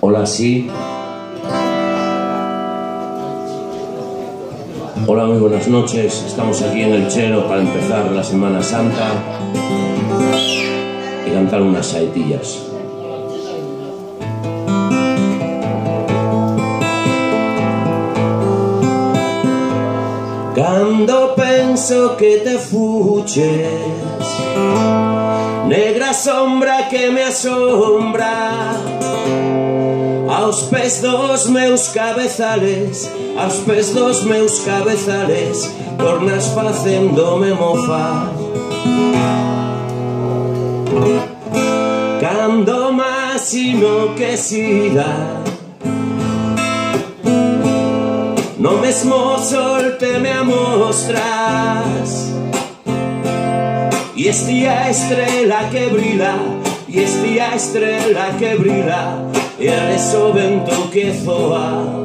Hola, sí. Hola, muy buenas noches. Estamos aquí en el Chelo para empezar la Semana Santa y cantar unas saetillas. Cando penso que te fuches Negra sombra que me asombra Aos pés dos meus cabezales Aos pés dos meus cabezales Tornas facéndome mofa Cando más que siga No mesmo sol te me amostras. Y esta estrella que brilla Y esta estrella que brilla Y el eso vento que zoa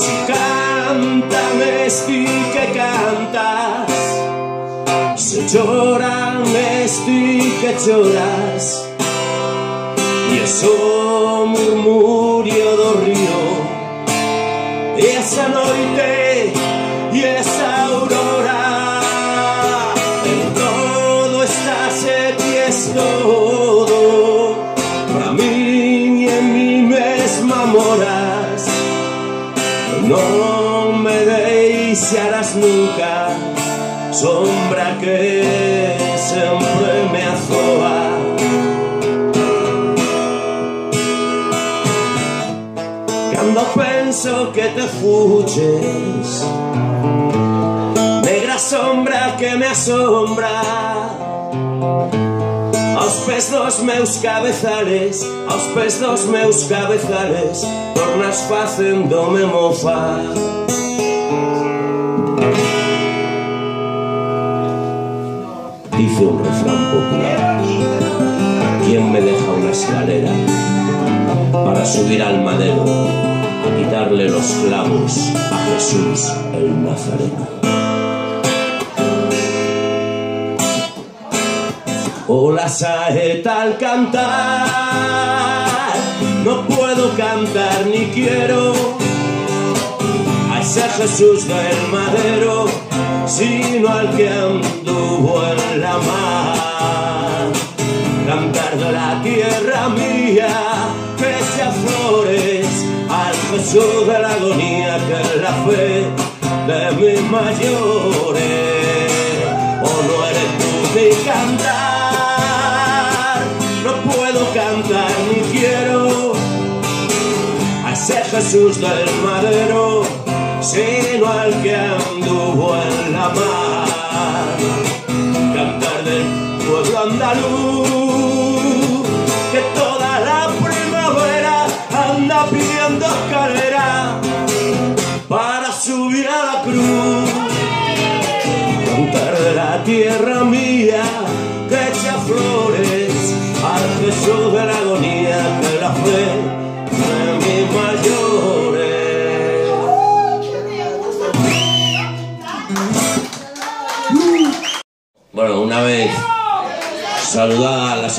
Si cántame esti que cantas. Si lloran esti que lloras. Y eso nunca, sombra que sempre me azoa. Cando penso que te fuches, negra sombra que me asombra, Aos pés dos meus cabezales, aos pés dos meus cabezales, tornas facendome mofa. Un refrán popular. ¿Quién me deja una escalera para subir al madero a quitarle los clavos a Jesús el Nazareno. Hola saeta al cantar, no puedo cantar ni quiero. A ese Jesús del madero, sino al que anduvo en la mar cantar de la tierra mía, que sea flores al Jesús de la agonía, que es la fe de mis mayores. O no eres tú mi cantar, no puedo cantar ni quiero a ese Jesús del madero, sino al que anduvo en la mar. Cantar del pueblo andaluz que toda la primavera anda pidiendo escalera para subir a la cruz. Cantar de la tierra mía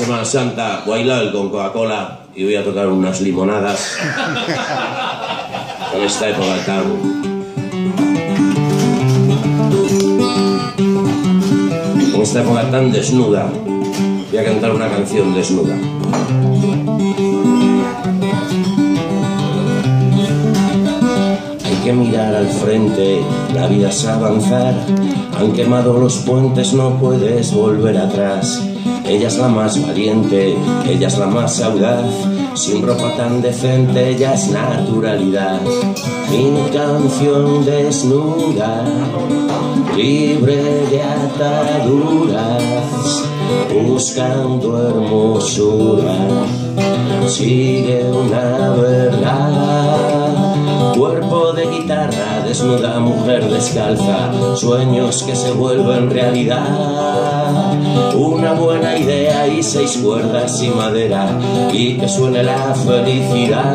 Semana Santa, Guaylal con Coca-Cola y voy a tocar unas limonadas en esta época tan... En esta época tan desnuda, voy a cantar una canción desnuda. Hay que mirar al frente, la vida es avanzar. Han quemado los puentes, no puedes volver atrás. Ella es la más valiente, ella es la más audaz. Sin ropa tan decente, ella es naturalidad. Mi canción desnuda, libre de ataduras, buscando hermosura. Sigue una verdad. Cuerpo desnuda mujer descalza, sueños que se vuelven realidad. Una buena idea y seis cuerdas y madera, y que suene la felicidad.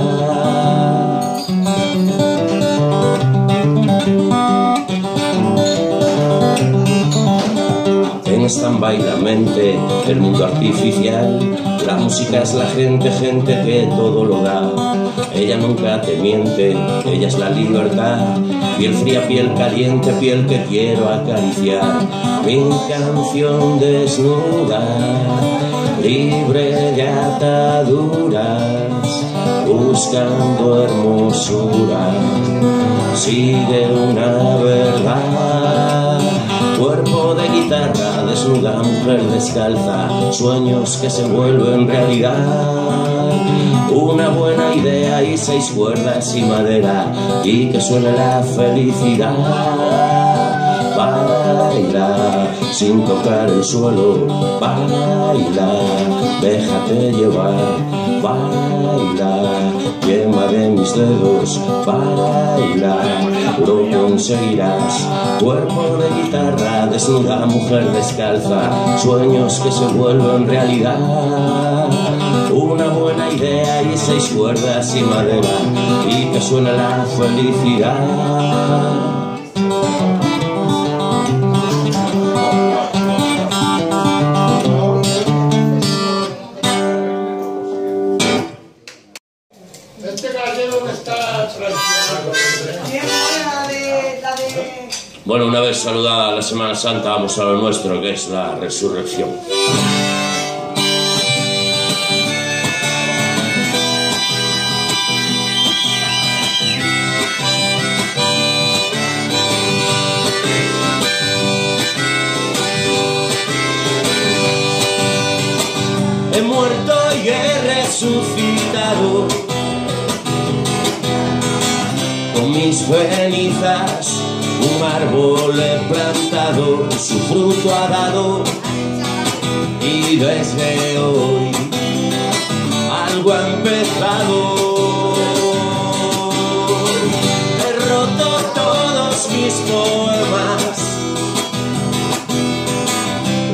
Stand-by la mente, el mundo artificial. La música es la gente, gente que todo lo da. Ella nunca te miente, ella es la libertad. Piel fría, piel caliente, piel que quiero acariciar. Mi canción desnuda, libre de ataduras, buscando hermosura. Sigue una verdad Cuerpo de guitarra, desnuda mujer descalza, sueños que se vuelven realidad. Una buena idea y seis cuerdas y madera y que suene la felicidad. Baila sin tocar el suelo, baila, déjate llevar, baila, de mis dedos, baila, lo conseguirás. Cuerpo de guitarra, desnuda mujer descalza, sueños que se vuelven realidad. Una buena idea y seis cuerdas y madera y que suena la felicidad. Bueno, una vez saludada la Semana Santa, vamos a lo nuestro, que es la resurrección. Muerto y he resucitado con mis cenizas un árbol he plantado, su fruto ha dado y desde hoy algo ha empezado.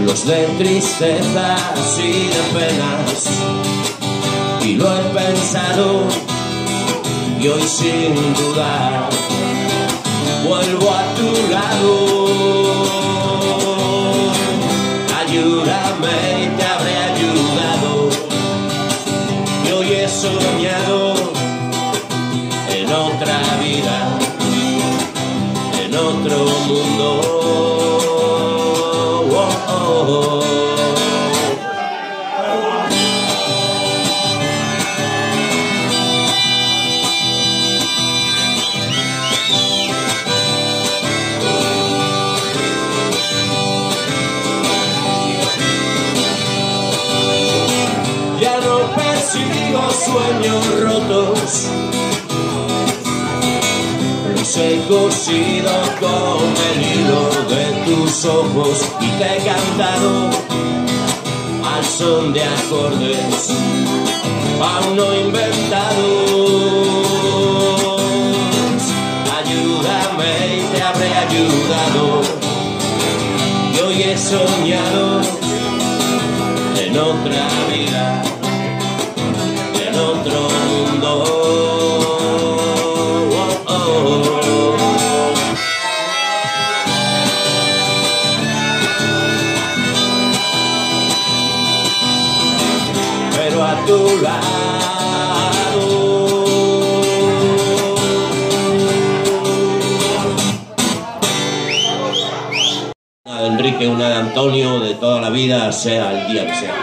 Los de tristezas y de penas, y lo he pensado y hoy sin dudar vuelvo a tu lado. Ayúdame y te habré ayudado. Y hoy he soñado en otra vida, en otro mundo. Oh. Ya no persigo sueños rotos Los he cosido con el hilo tus ojos Y te he cantado al son de acordes Aún no inventados. Ayúdame y te habré ayudado. Y hoy he soñado en otra vida, Antonio, de toda la vida, sea el día que sea.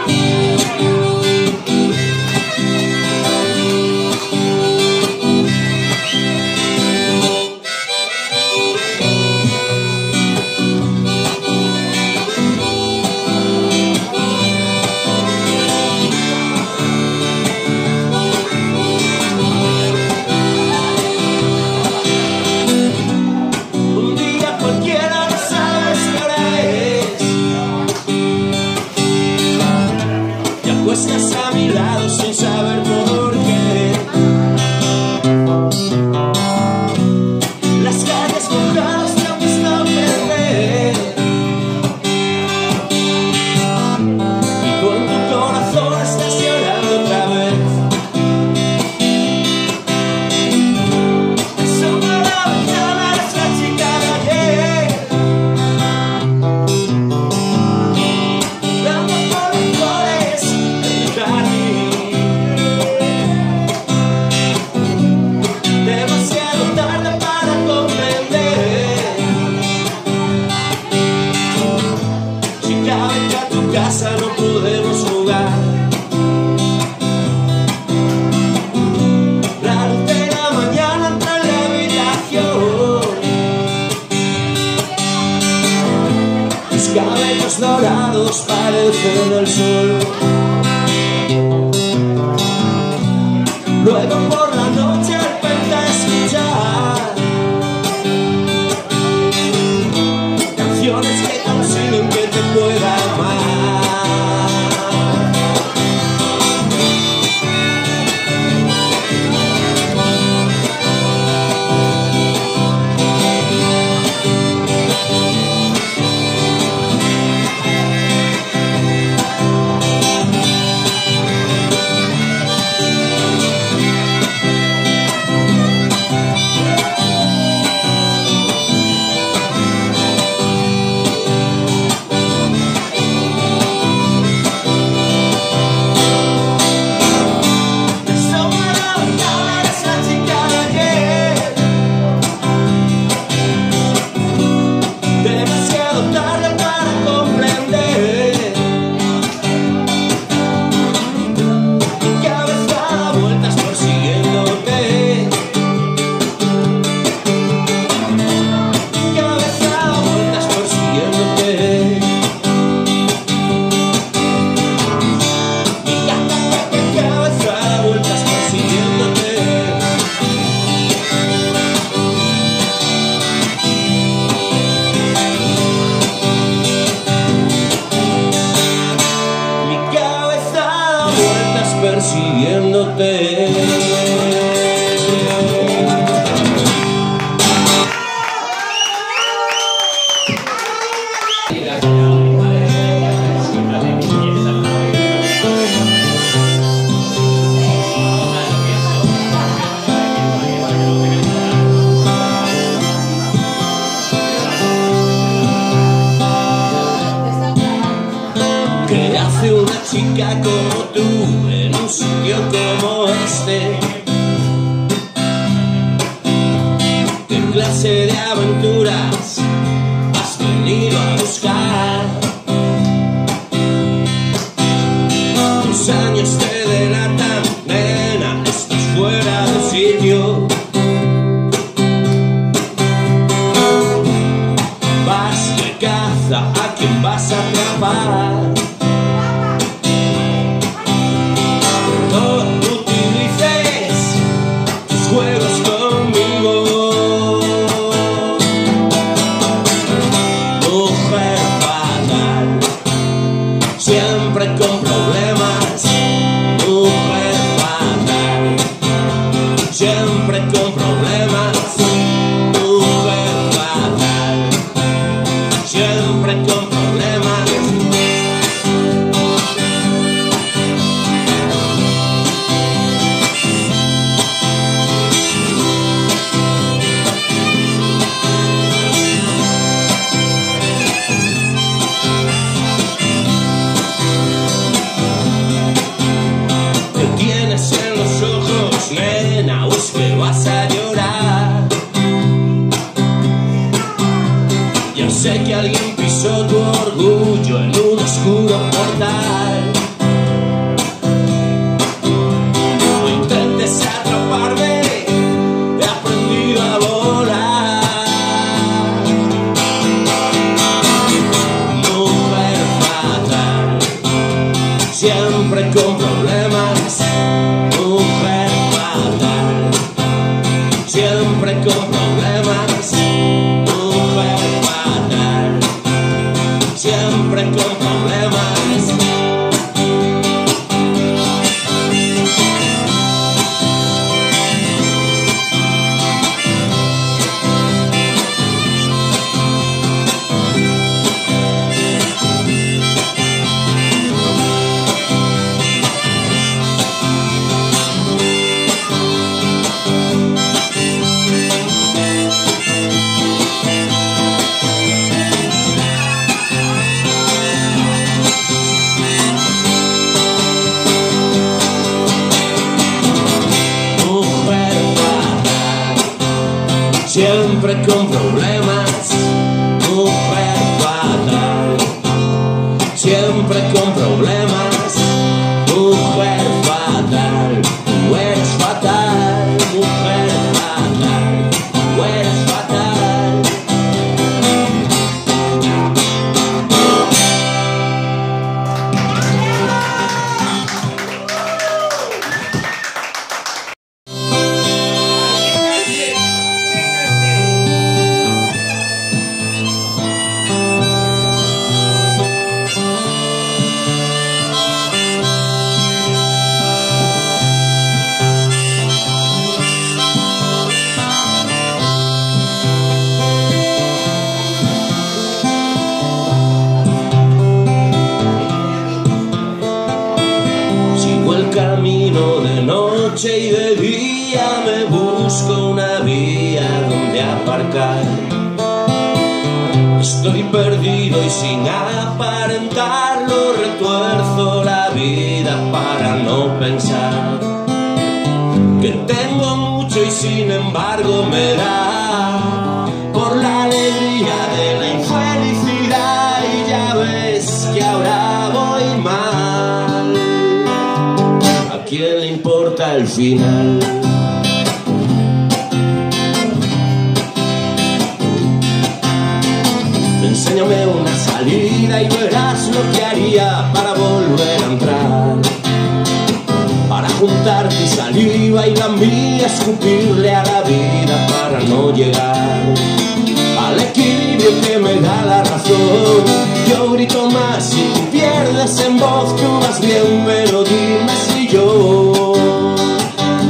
Yo grito más y tú pierdes en voz, tú más bien, pero dime si yo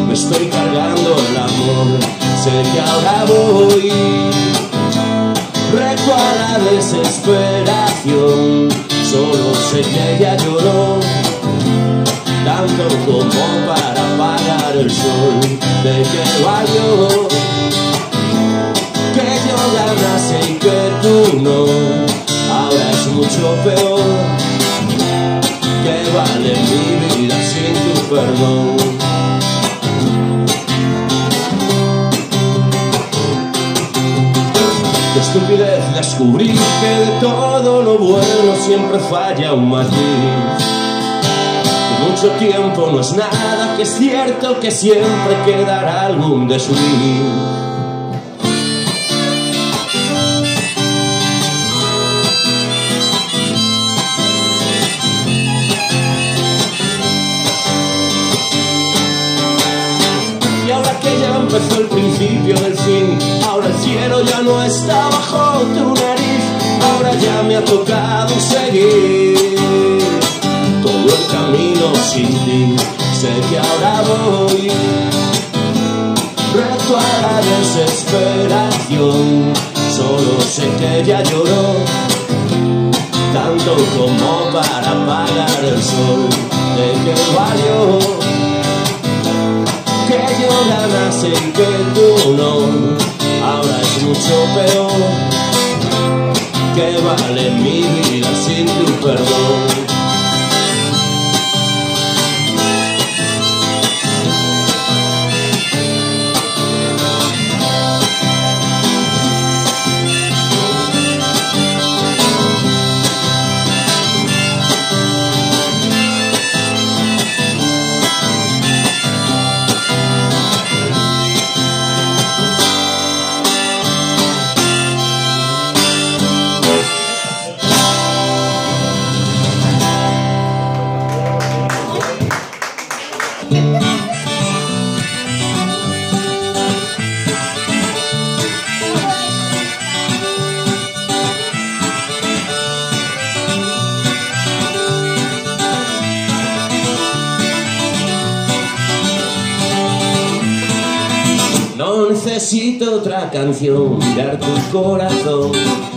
me estoy cargando el amor. Sé que ahora voy. Reto a la desesperación, solo sé que ella lloró, tanto como para apagar el sol, de que valió, que yo ganase y que tú no, es mucho peor, que vale mi vida sin tu perdón. Qué estupidez descubrir que de todo lo bueno siempre falla un matiz. Mucho tiempo no es nada, que es cierto que siempre quedará algún desliz. Ya empezó el principio del fin, ahora el cielo ya no está bajo tu nariz, ahora ya me ha tocado seguir todo el camino sin ti. Sé que ahora voy. Reto a la desesperación, solo sé que ella lloró. Tanto como para apagar el sol, de que valió ganase y que tú no, ahora es mucho peor, que vale mi vida sin tu perdón. otra. Canción, mirar tu corazón.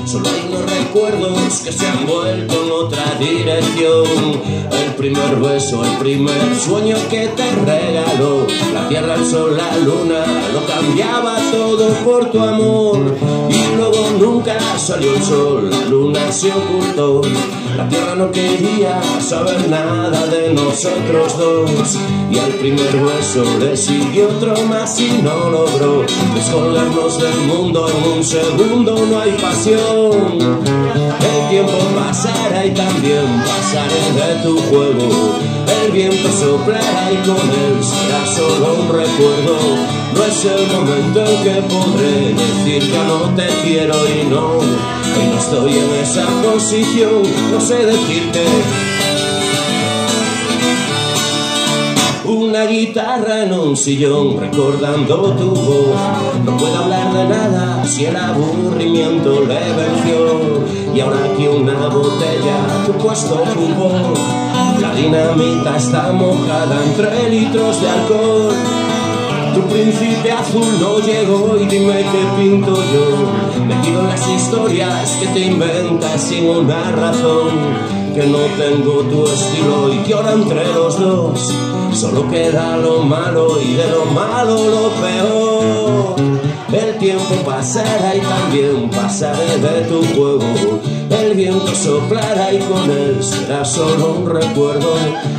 Solo hay unos recuerdos que se han vuelto en otra dirección. El primer beso, el primer sueño que te regaló. La tierra, el sol, la luna, lo cambiaba todo por tu amor. Y luego nunca salió el sol, la luna se ocultó. La tierra no quería saber nada de nosotros dos. Y al primer beso le siguió otro más y no logró descolgarnos del mundo en un segundo. No hay pasión. El tiempo pasará y también pasaré de tu juego. El viento soplará y con él será solo un recuerdo. No es el momento en que podré decir que no te quiero y no. Hoy no estoy en esa posición, no sé decirte. Una guitarra en un sillón recordando tu voz. No puedo hablar de nada si el aburrimiento le venció. Y ahora aquí una botella tu puesto ocupó. La dinamita está mojada entre litros de alcohol. Tu príncipe azul no llegó y dime qué pinto yo. Metido en las historias que te inventas sin una razón. Que no tengo tu estilo y que ahora entre los dos Solo queda lo malo y de lo malo lo peor. El tiempo pasará y también pasaré de tu juego. El viento soplará y con él será solo un recuerdo.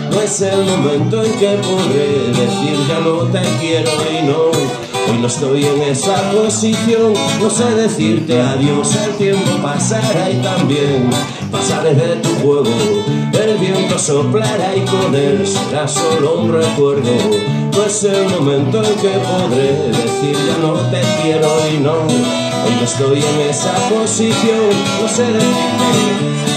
No es el momento en que podré decir ya no te quiero y no. Hoy no estoy en esa posición, no sé decirte adiós, el tiempo pasará y también pasaré de tu juego. El viento soplará y con él será solo un recuerdo. No es el momento en que podré decir ya no te quiero y no. Hoy no estoy en esa posición, no sé decirte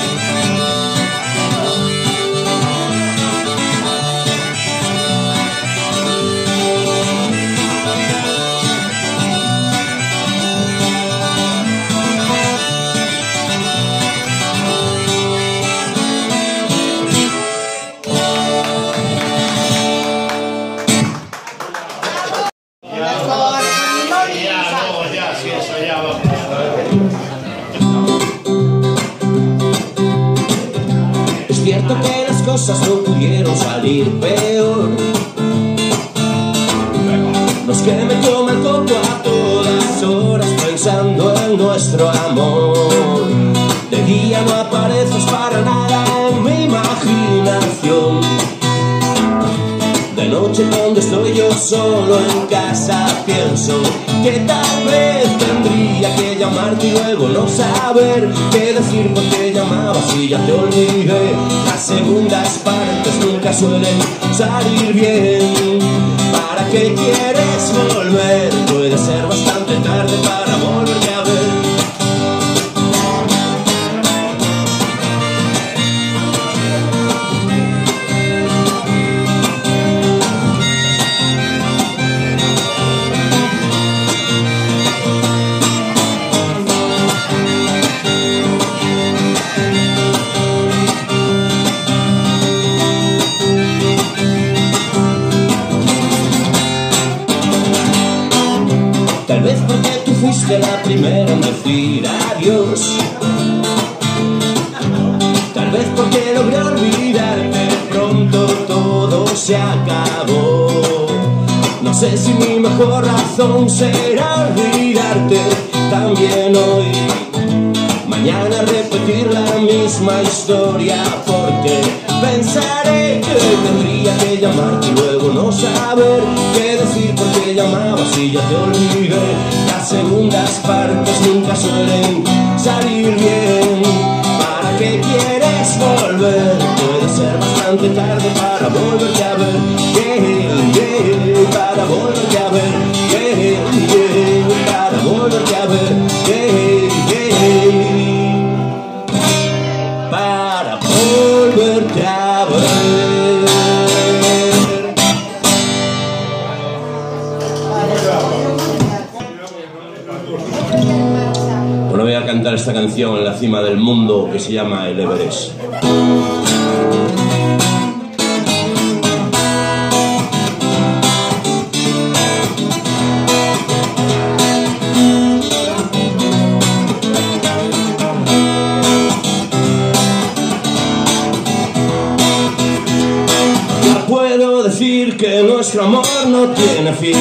que tal vez tendría que llamarte y luego no saber qué decir porque llamabas y ya te olvidé. Las segundas partes nunca suelen salir bien. ¿Para qué quieres volver? Puede ser bastante tarde para volverte se acabó. No sé si mi mejor razón será olvidarte también hoy. Mañana repetir la misma historia porque pensaré que tendría que llamarte y luego no saber qué decir porque llamabas y ya te olvidé segundas partes nunca suelen salir bien. ¿Para qué quieres volver? Puede ser bastante tarde para volverte a ver. Yeah, yeah, para volverte a ver. En la cima del mundo que se llama el Everest. puedo decir que nuestro amor no tiene fin.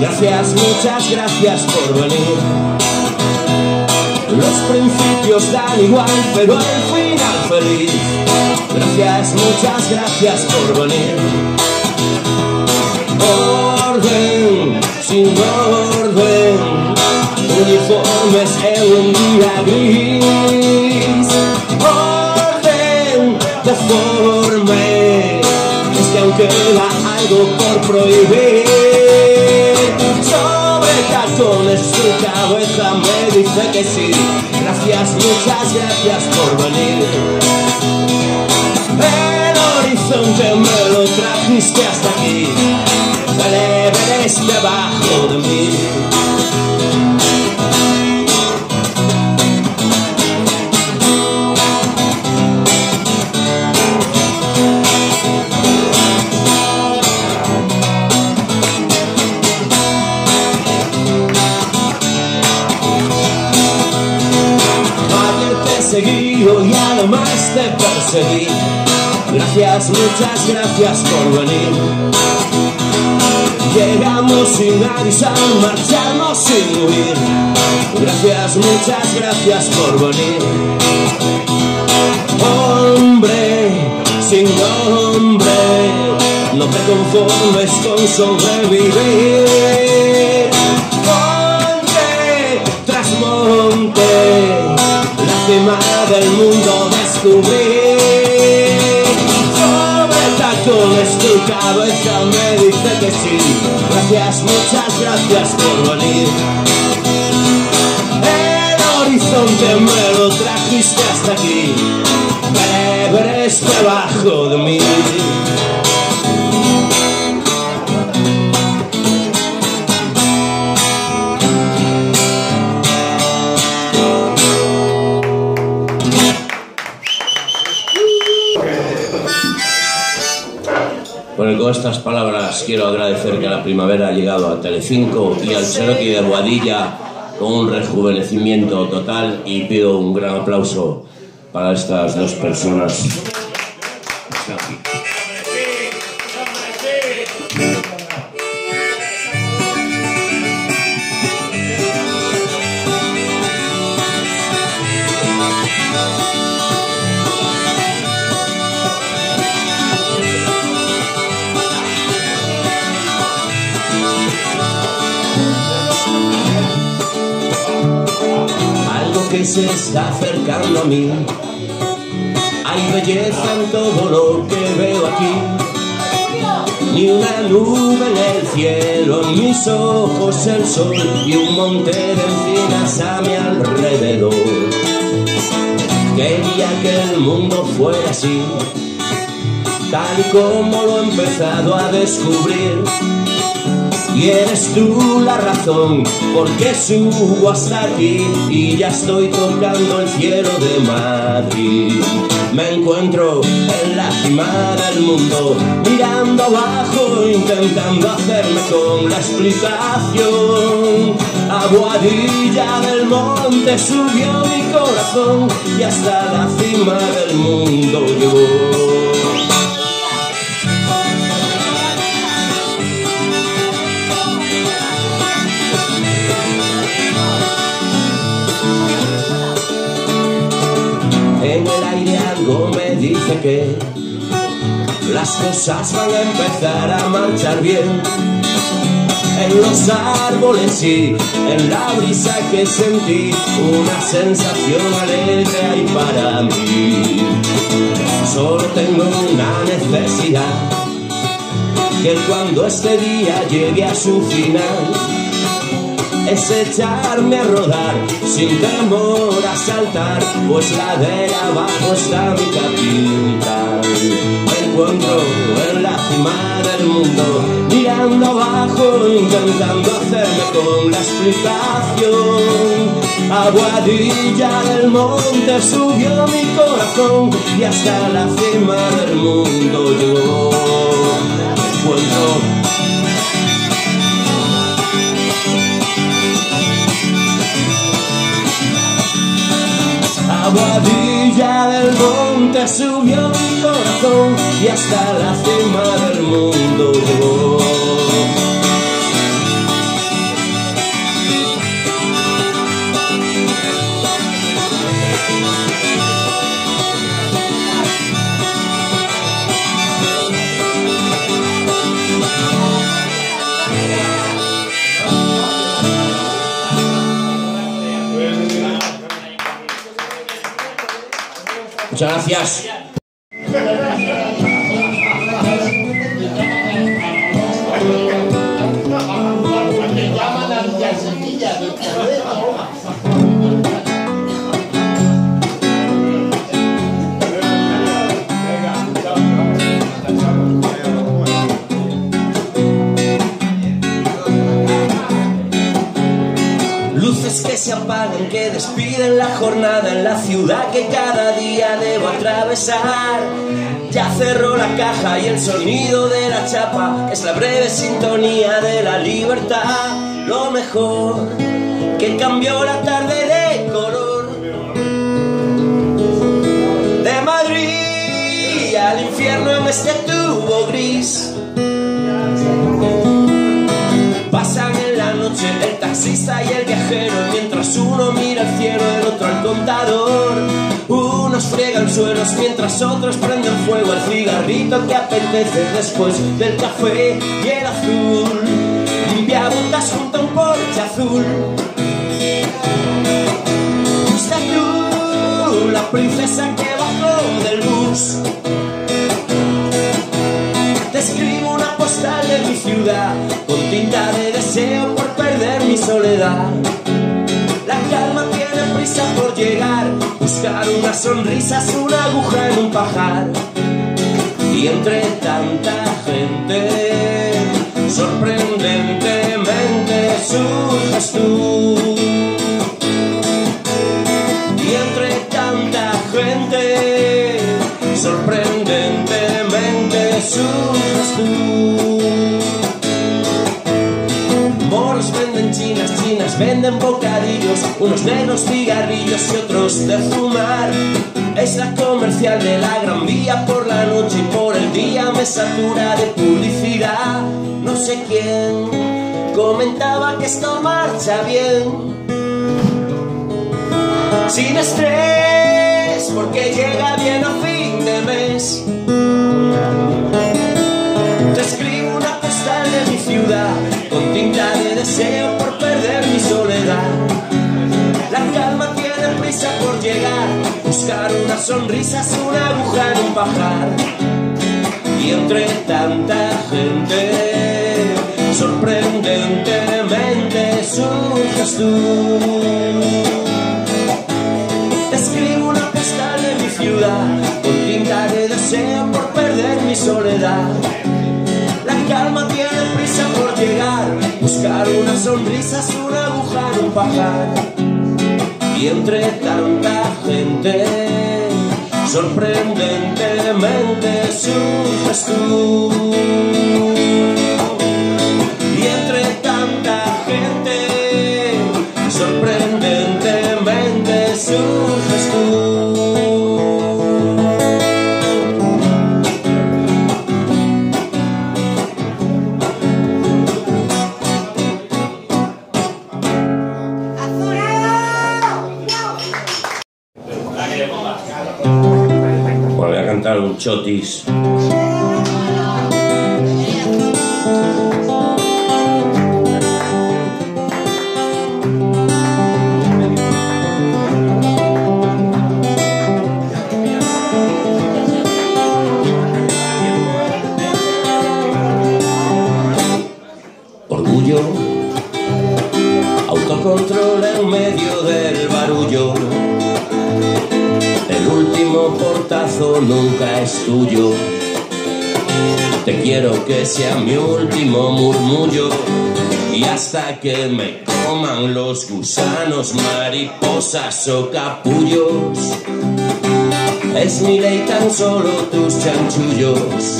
Gracias, muchas gracias por venir. Los principios dan igual, pero el final feliz. Gracias, muchas gracias por venir. Orden, sin orden, uniformes en un día gris. Orden, deforme, es que aunque queda algo por prohibir. Tacones su cabeza me dice que sí. Gracias, muchas gracias por venir. El horizonte me lo trajiste hasta aquí. El Everest debajo de mí además te perseguí Gracias, muchas gracias por venir. Llegamos sin avisar, marchamos sin huir. Gracias, muchas gracias por venir. Hombre, sin nombre, no te conformes con sobrevivir. Monte tras monte, la cima del mundo descubrir con tu cabeza me dice que sí. Gracias, muchas gracias por venir. El horizonte me lo trajiste hasta aquí. Veré debajo de mí. Estas palabras quiero agradecer que la primavera ha llegado a Telecinco y al Cherokee de Boadilla con un rejuvenecimiento total y pido un gran aplauso para estas dos personas. Que se está acercando a mí. Hay belleza en todo lo que veo aquí. Ni una nube en el cielo, en mis ojos el sol y un monte de encinas a mi alrededor. Quería que el mundo fuera así, tal como lo he empezado a descubrir y eres tú la razón porque subo hasta aquí y ya estoy tocando el cielo de Madrid. Me encuentro en la cima del mundo, mirando abajo, intentando hacerme con la explicación. A Boadilla del monte subió mi corazón y hasta la cima del mundo llegó. Dice que las cosas van a empezar a marchar bien. En los árboles y en la brisa que sentí, una sensación alegre hay para mí. Solo tengo una necesidad, que cuando este día llegue a su final, es echarme a rodar sin temor a saltar, pues la de abajo está mi capital. Me encuentro en la cima del mundo, mirando abajo, intentando hacerme con la explicación. Aguadilla del monte subió mi corazón y hasta la cima del mundo yo me encuentro Aguadilla del monte subió mi corazón y hasta la cima del mundo. Muchas gracias. Se apagan, que despiden la jornada en la ciudad que cada día debo atravesar. Ya cerró la caja y el sonido de la chapa es la breve sintonía de la libertad. Lo mejor que cambió la tarde de color de Madrid al infierno en este tubo gris. Pasan en la noche taxista y el viajero, mientras uno mira el cielo, el otro al contador. Unos friegan suelos mientras otros prenden fuego al cigarrito que apetece después del café y el azul. Viaductas junto a un porche azul. Soledad. La calma tiene prisa por llegar, buscar una sonrisa es una aguja en un pajar. Y entre tanta gente, sorprendentemente surges tú. Y entre tanta gente, sorprendentemente surges tú. Chinas, chinas venden bocadillos, unos negros cigarrillos y otros de fumar. Es la comercial de la Gran Vía por la noche y por el día me satura de publicidad. No sé quién comentaba que esto marcha bien. Sin estrés, porque llega bien a fin de mes. Buscar una sonrisa es una aguja en un pajar. Y entre tanta gente, sorprendentemente surges tú. Escribo una postal de mi ciudad con tinta de deseo por perder mi soledad. La calma tiene prisa por llegar, buscar una sonrisa es una aguja en un pajar. Y entre tanta gente, sorprendentemente surges tú. A cantar es tuyo. Te quiero que sea mi último murmullo. Y hasta que me coman los gusanos, mariposas o capullos. Es mi ley tan solo tus chanchullos.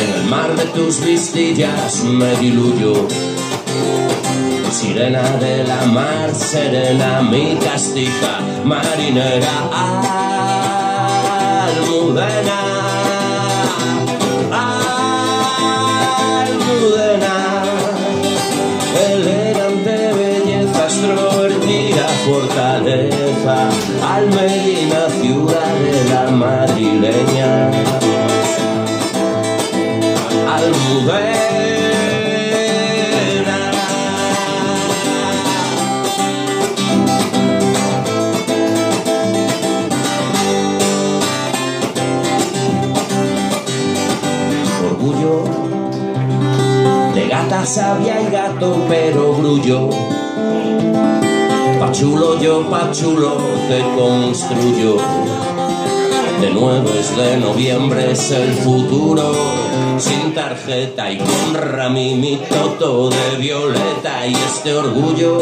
En el mar de tus vistillas me diluyo. Sirena de la mar, serena, mi castiza, marinera, almudena, almudena, elegante belleza, extrovertida fortaleza, almedina, ciudad de la madrileña, almudena. Gata sabia y gato pero grullo pachulo yo pachulo te construyo. De nuevo es de noviembre es el futuro. Sin tarjeta y con ramimito todo de violeta y este orgullo.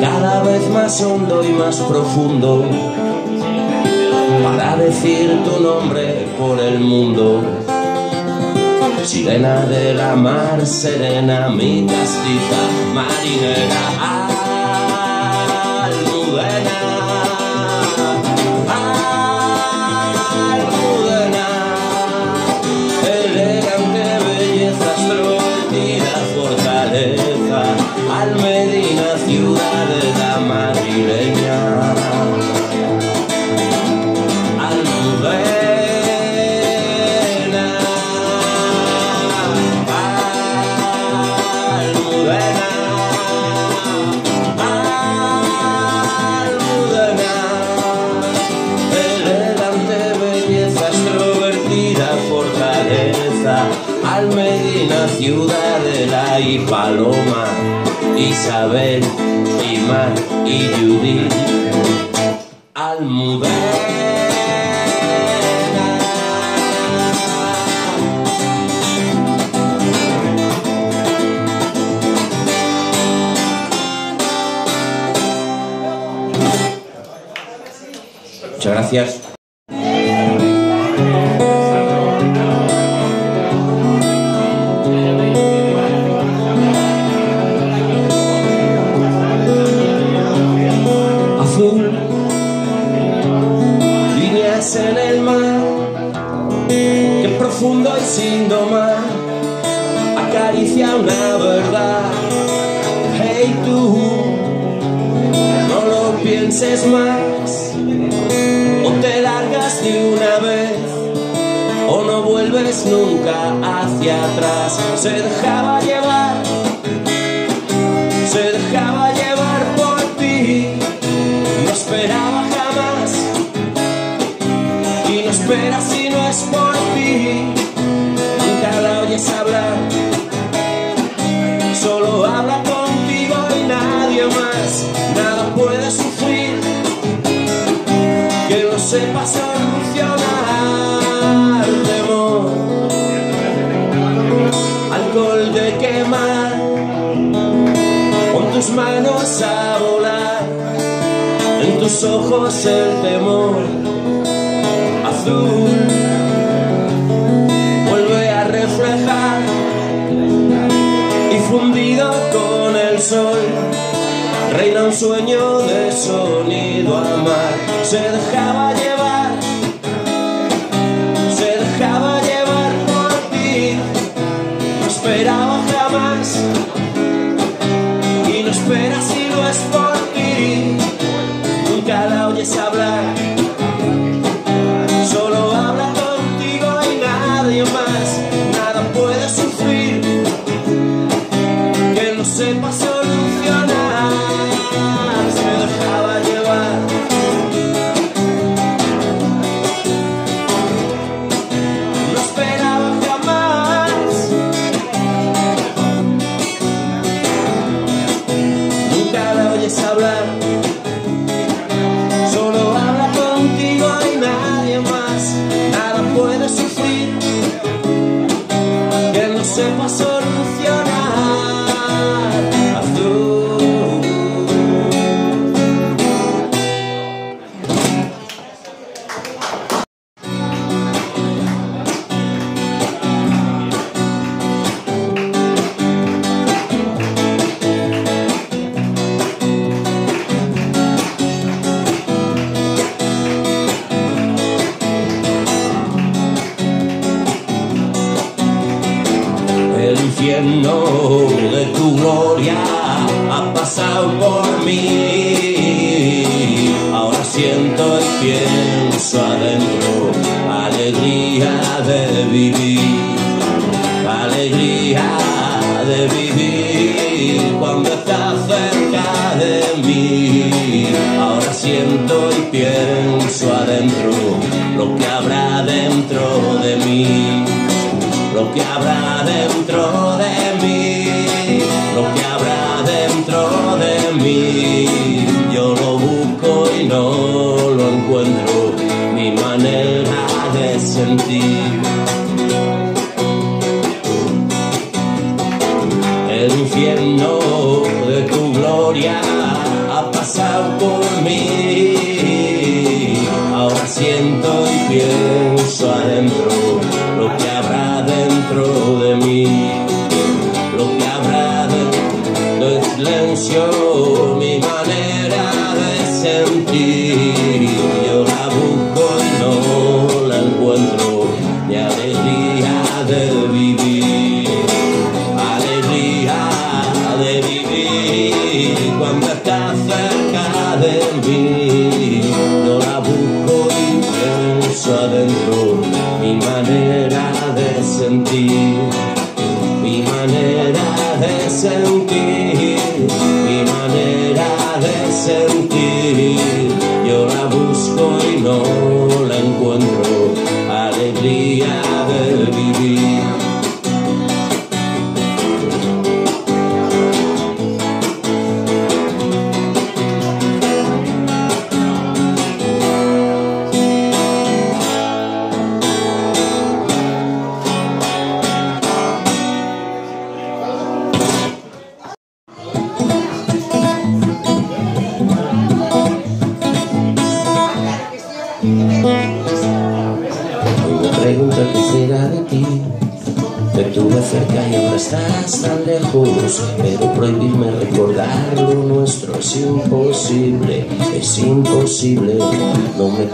Cada vez más hondo y más profundo. Para decir tu nombre por el mundo. Sirena de la mar, serena, mi castiza, marinera, Isabel, Imar y Judith Almudena Muchas gracias. profundo y sin domar acaricia una verdad. Hey tú no lo pienses más o te largas de una vez o no vuelves nunca hacia atrás. Se dejaba llevar se dejaba llevar por ti no esperaba jamás y no esperas tus manos a volar, en tus ojos el temor azul vuelve a reflejar y fundido con el sol reina un sueño de sonido amar. Se dejaba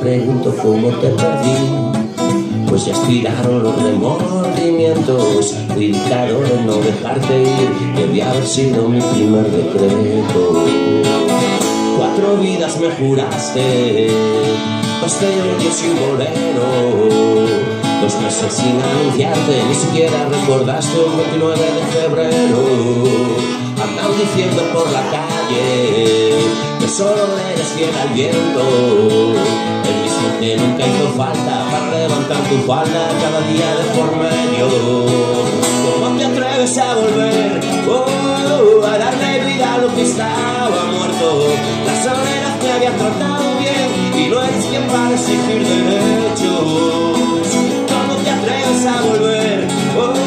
pregunto cómo te perdí, pues ya expiraron los remordimientos. Dictador en no dejarte ir, debía haber sido mi primer decreto. Cuatro vidas me juraste, pastel yo sin bolero Dos meses sin anunciarte, ni siquiera recordaste un 29 de febrero. Andado diciendo por la calle que solo eres fiel al viento. El mismo que nunca hizo falta para levantar tu falda cada día de por medio. ¿Cómo te atreves a volver? Oh, a darle vida a lo que estaba muerto. La soledad te había tratado bien y no eres quien para exigir derechos atreves a volver. Oh,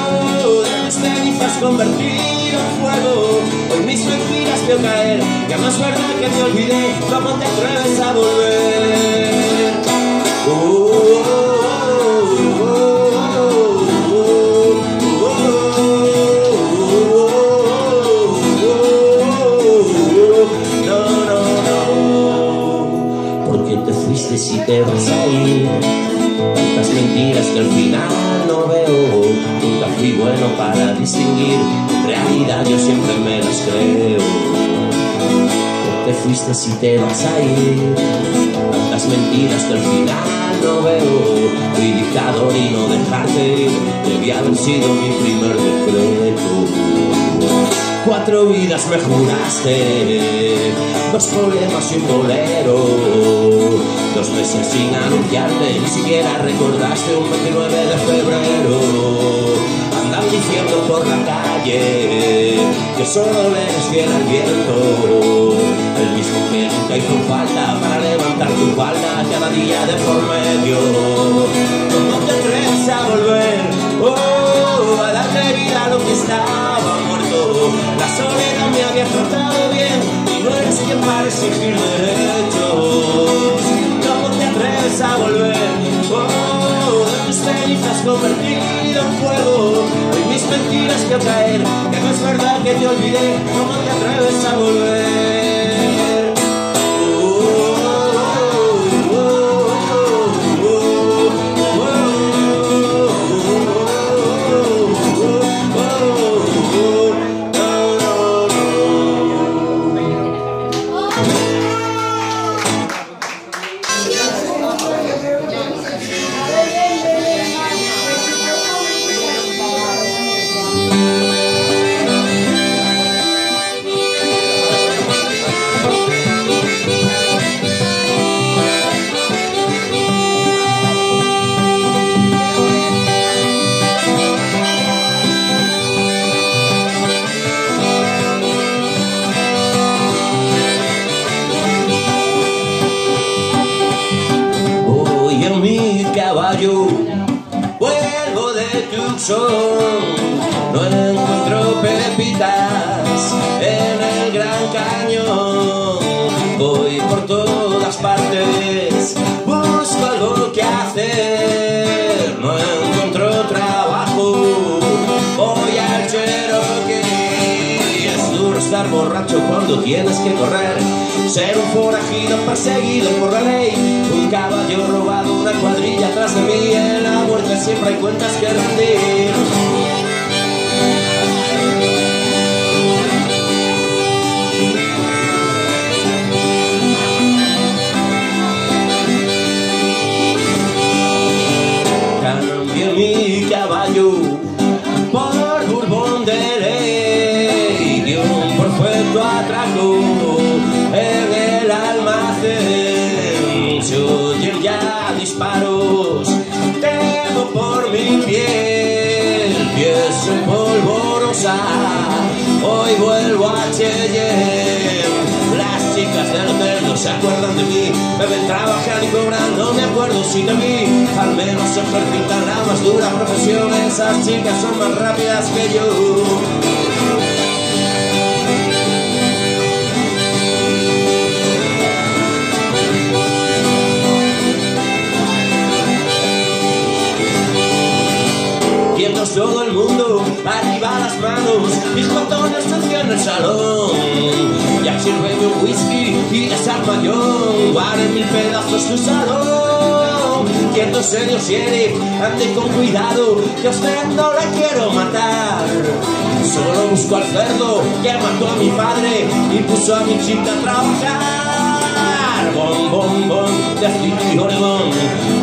convertido en fuego. Hoy mismo inspiras veo caer. Ya no es verdad que te olvidé. ¿Cómo te atreves a volver? Oh, si te vas a ir tantas mentiras que al final no veo. Fui bueno para distinguir, realidad yo siempre me las creo. te fuiste si te vas a ir, tantas mentiras que al final no veo. Fui dictador y no dejarte ir, debía haber sido mi primer decreto. Cuatro vidas me juraste, dos problemas y un bolero, dos meses sin anunciarte, ni siquiera recordaste un 29 de febrero. Por la calle que solo le eres fiel al viento, el mismo que nunca hizo falta para levantar tu falda cada día de por medio. ¿Cómo te atreves a volver? Oh, a darle vida a lo que estaba la soledad me había tratado bien y no eres quien para exigir derechos. ¿Cómo te atreves a volver? Oh, tus cenizas convertido en fuego. Y mis mentiras que caer, que no es verdad que te olvidé. ¿Cómo te atreves a volver? Cuando tienes que correr, ser un forajido perseguido por la ley, un caballo robado, una cuadrilla atrás de mí, en la muerte siempre hay cuentas que rendir. Disparos, temo por mi piel, pies polvorosa. Hoy vuelvo a Cheyenne chicas del hotel no se acuerdan de mí. Me ven trabajando y cobrando, me acuerdo si de mí. Al menos ejercitan la más dura profesión. Esas chicas son más rápidas que yo todo el mundo, arriba las manos, mis botones en el salón. Ya sirve un whisky y desarma yo, mil pedazos tu salón. Quieto serio sheriff, ande con cuidado, que a usted no le quiero matar. Solo busco al cerdo que mató a mi padre y puso a mi chica a trabajar. Bom, bom, bom, de.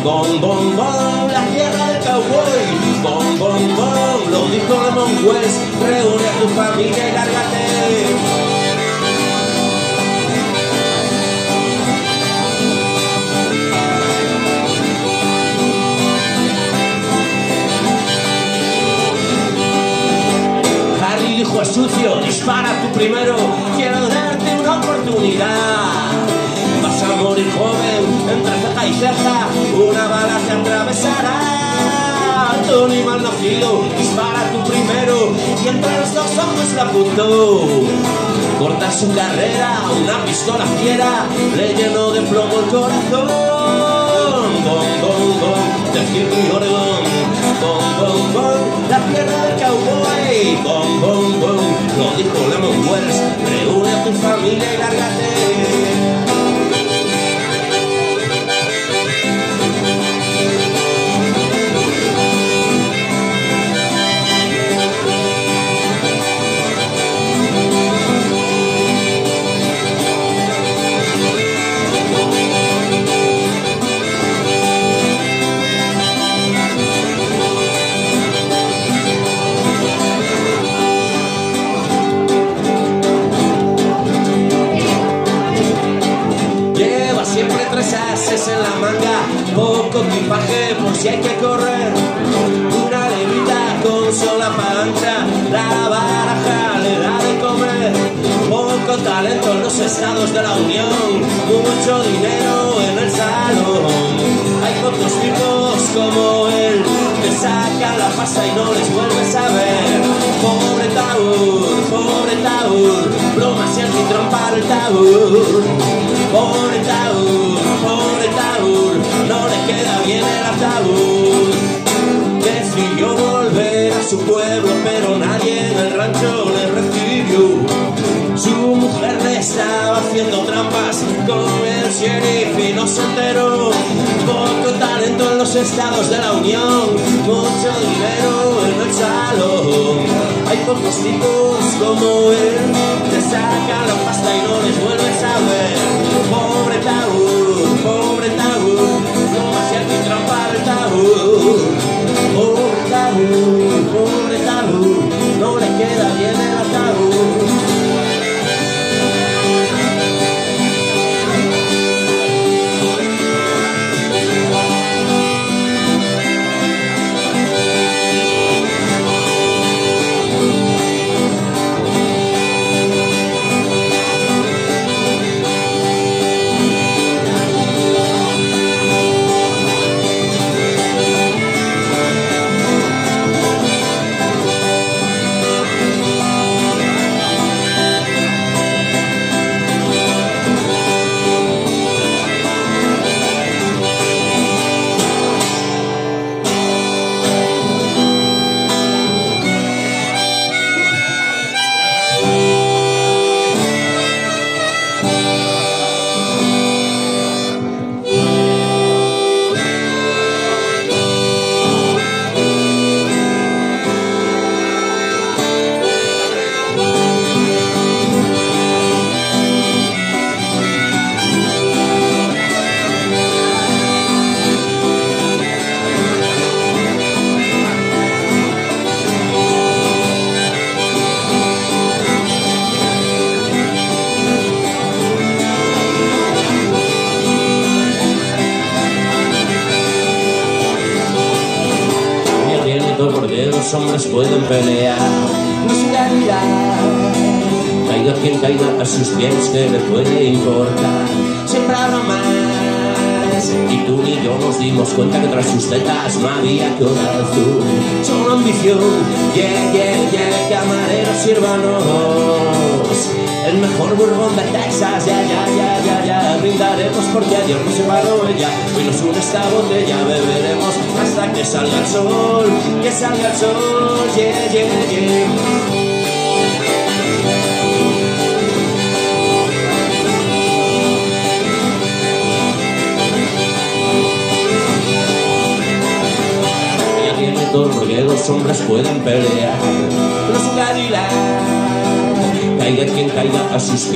Bom, bom, bom, la tierra del cowboy. Bom, bom, lo dijo Lemon West. Reúne a tu familia y lárgate. dijo es sucio, dispara tú primero, quiero darte una oportunidad. Vas a morir joven, entre ceja y ceja, una bala te atravesará. Tony mal nacido, dispara tú primero, y entre los dos ojos la apuntó. Corta su carrera, una pistola fiera, le llenó de plomo el corazón. Bom, bom, bom, de y Oregón. Bom, bom, bom, la tierra del cowboy. Bom, bom, bom, lo dijo Lemon Wells. Reúne a tu familia y lárgate. En la manga, poco equipaje por si hay que correr. Una levita con sola pancha, la baraja le da de comer. Poco talento en los estados de la Unión, mucho dinero en el salón. Hay pocos tipos como él que sacan la pasta y no les vuelves a ver. Pobre Taur, pobre Taur, bromas y alquitrón para el Taur. Pobre Taur, ataúd. Decidió volver a su pueblo, pero nadie en el rancho le recibió. Su mujer le estaba haciendo trampas con el sheriff y no se enteró. Poco talento en los estados de la Unión, mucho dinero en el salón. Hay pocos tipos como él, te sacan la pasta y no les vuelves a ver. Pobre Taúd, pobre no más y trampa el Taúd. Pobre Taúd, pobre Taúd, no le queda bien el ataúd.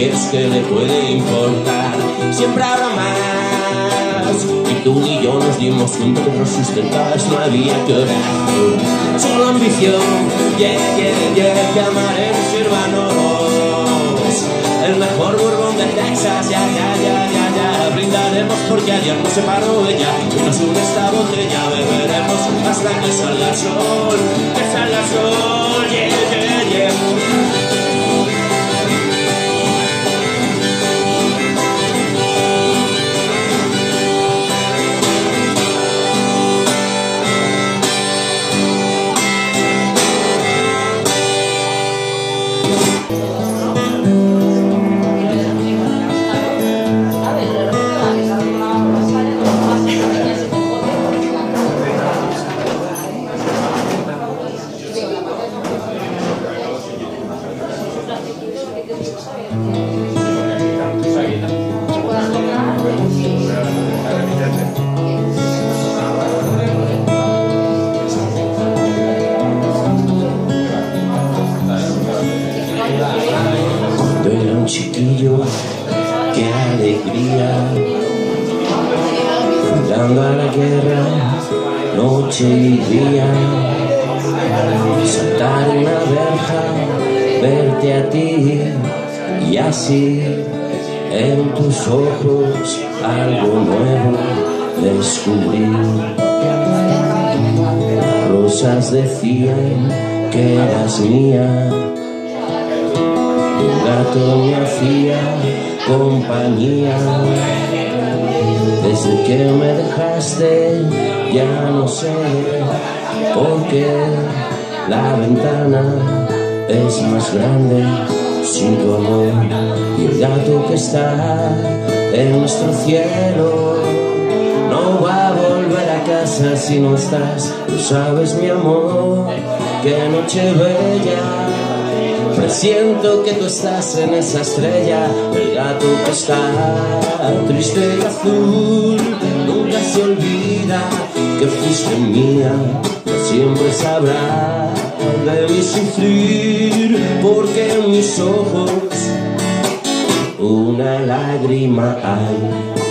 Sus pies, que le puede importar? Siempre habrá más. Y tú ni yo nos dimos cuenta que nos sustentabas, no había que orar. Solo ambición, yeah, yeah, yeah, llamaremos hermanos. El mejor bourbon de Texas, ya, ya, ya, ya brindaremos porque ayer nos separó ella y nos une esta botella, beberemos hasta que salga el sol, que salga el sol, yeah, yeah. Que eras mía. El gato me hacía compañía. Desde que me dejaste ya no sé por qué la ventana es más grande sin tu amor y el gato que está en nuestro cielo no va a volver a casa si no estás Tú sabes mi amor, qué noche bella. Presiento que tú estás en esa estrella. El gato que está triste y azul Nunca se olvida que fuiste mía Siempre sabrá de mi sufrir Porque en mis ojos una lágrima hay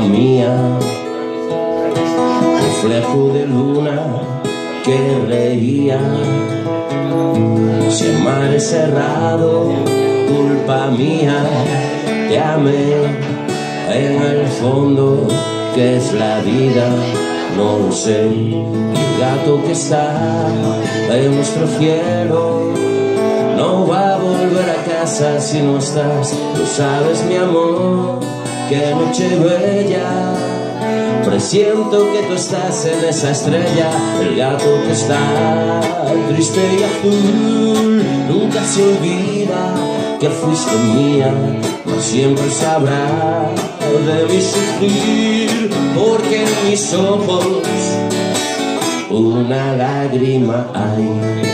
mía, reflejo de luna que reía. Si el mar es cerrado, culpa mía, te amé en el fondo, que es la vida, no lo sé. El gato que está en nuestro cielo no va a volver a casa si no estás, lo sabes mi amor qué noche bella. Presiento que tú estás en esa estrella, el gato que está triste y azul. Nunca se olvida que fuiste mía, mas siempre sabrá de mi sufrir, porque en mis ojos una lágrima hay.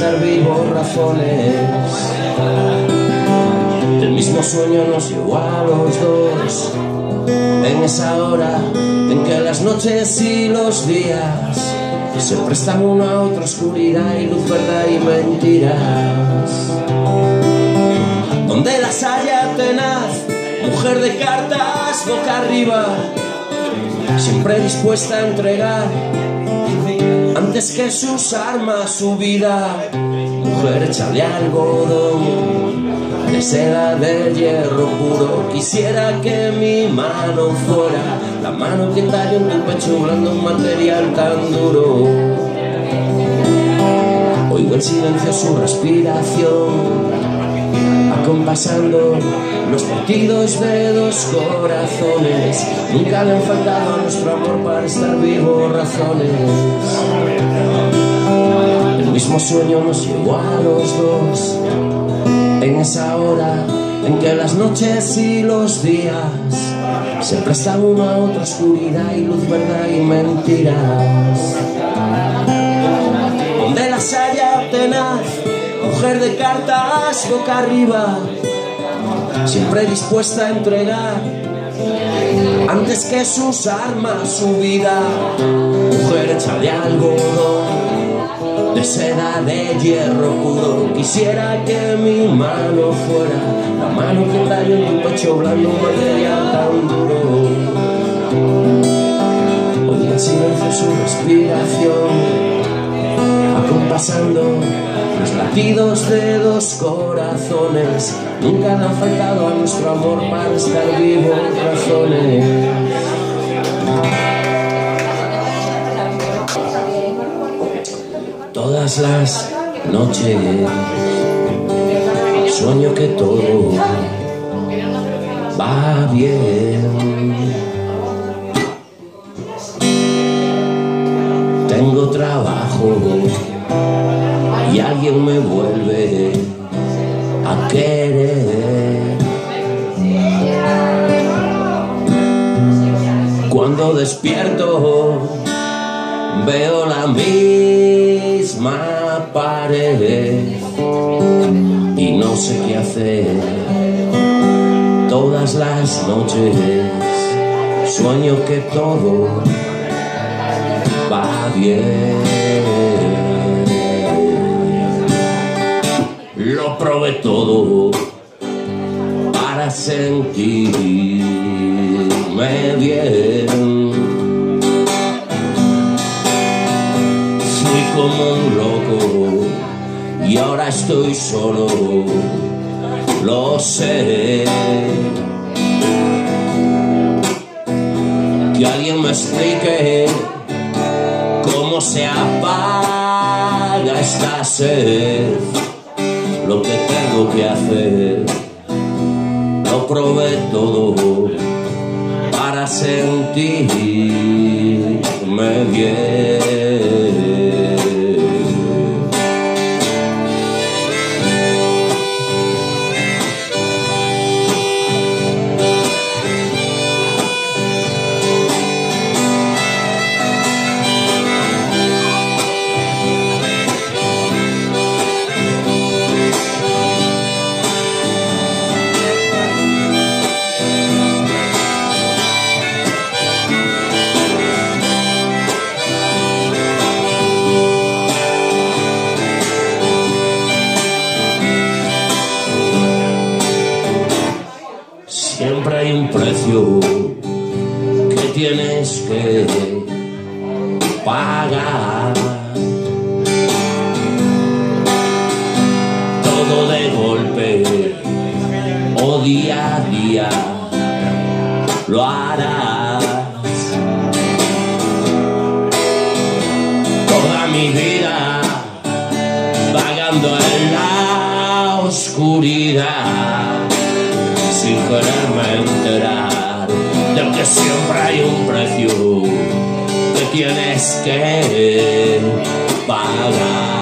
Estar vivos razones. mismo sueño nos llevó a los dos en esa hora en que las noches y los días se prestan uno a otra oscuridad y luz, verdad y mentiras. Donde las haya tenaz, mujer de cartas, boca arriba, siempre dispuesta a entregar antes que sus armas su vida, mujer hecha de algodón de seda de hierro puro. Quisiera que mi mano fuera la mano que talla en tu pecho blando un material tan duro. Oigo el silencio, su respiración, acompasando los partidos de dos corazones. Nunca le han faltado a nuestro amor para estar vivos razones. El mismo sueño nos llevó a los dos en esa hora en que las noches y los días se prestan uno a otra oscuridad y luz, verdad y mentiras. Donde las haya tenaz, mujer de cartas boca arriba, siempre dispuesta a entregar antes que sus armas su vida, mujer hecha de algodón de seda de hierro puro. Quisiera que mi mano fuera la mano que talla en tu pecho blando, un material tan duro. En silencio su respiración, acompasando los latidos de dos corazones. Nunca han faltado a nuestro amor para estar vivos razones. todas las noches sueño que todo va bien. Tengo trabajo alguien me vuelve a querer. Cuando despierto veo la misma pared y no sé qué hacer. Todas las noches sueño que todo va bien. Todo para sentirme bien. como un loco y ahora estoy solo, lo sé. Que alguien me explique cómo se apaga esta sed, tengo que hacer. Lo probé todo para sentirme bien. Lo harás. Toda mi vida vagando en la oscuridad sin quererme enterar de que siempre hay un precio que tienes que pagar.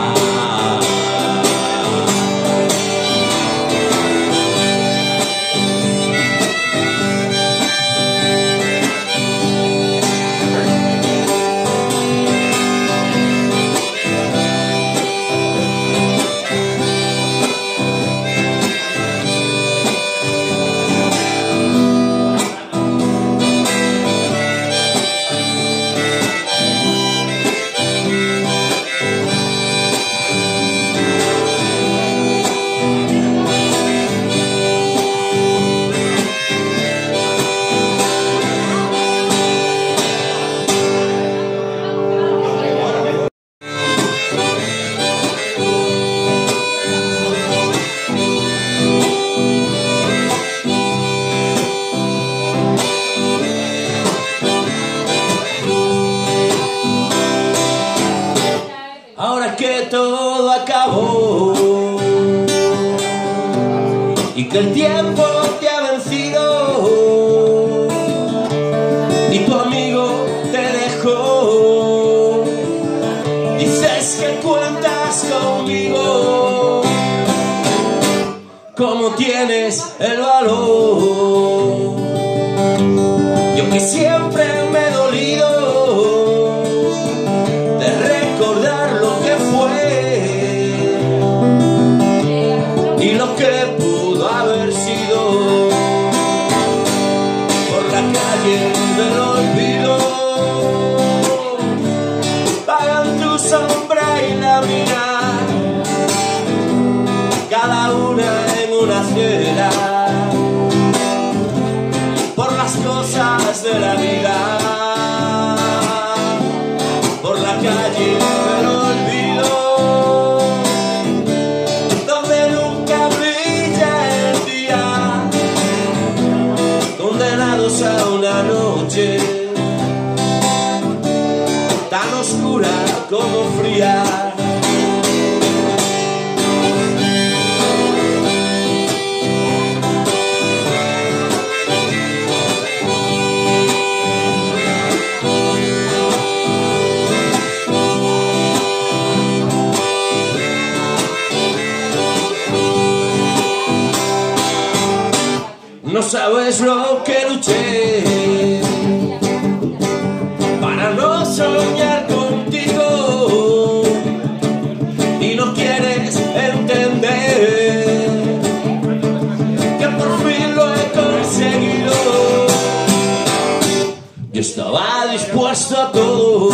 Estaba dispuesto a todo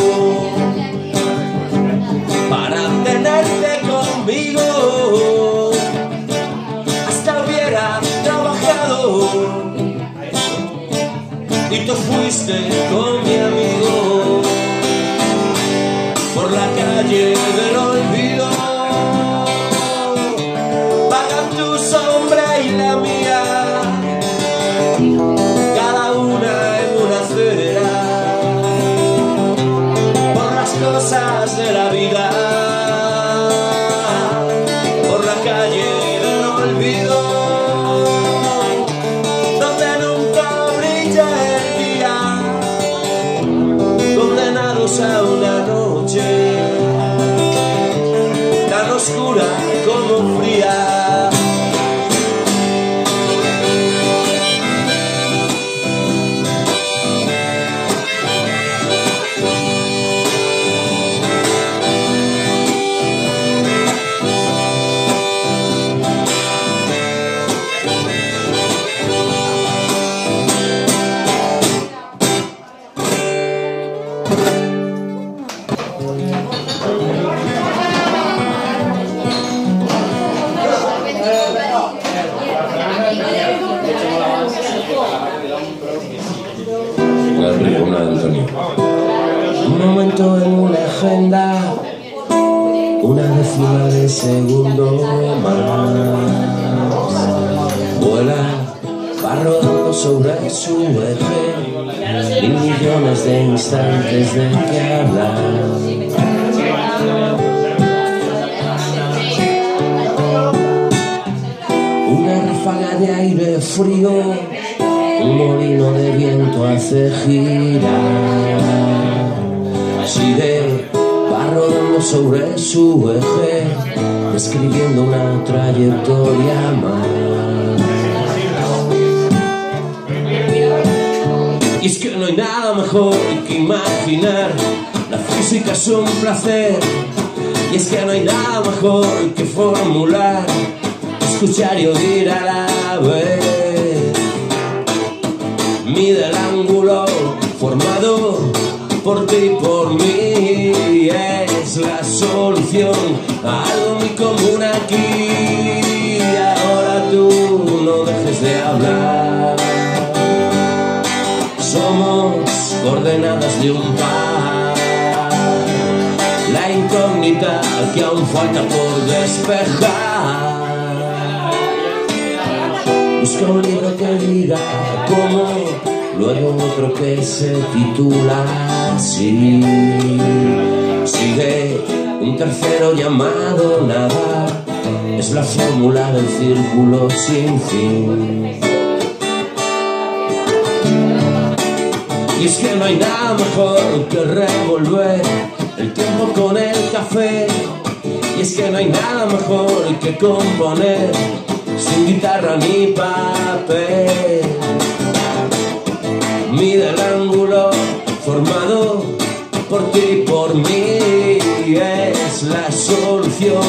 para tenerte conmigo. Hasta hubiera trabajado. Y tú fuiste con de instantes de que hablar. Ráfaga de aire frío, un molino de viento hace girar. Sigue, va rodando sobre su eje, escribiendo una trayectoria más. Hay nada mejor que imaginar. La física es un placer. Y es que no hay nada mejor que formular, escuchar y oír a la vez. Mide el ángulo formado por ti y por mí. Es la solución a algo muy común aquí. Ahora tú no dejes de hablar. Somos coordenadas de un par. La incógnita que aún falta por despejar. Busca un libro que diga cómo, luego otro que se titula así. Sigue Un tercero llamado nada es la fórmula del círculo sin fin. Y es que no hay nada mejor que revolver el tiempo con el café. Y es que no hay nada mejor que componer sin guitarra ni papel. Mide el ángulo formado por ti y por mí es la solución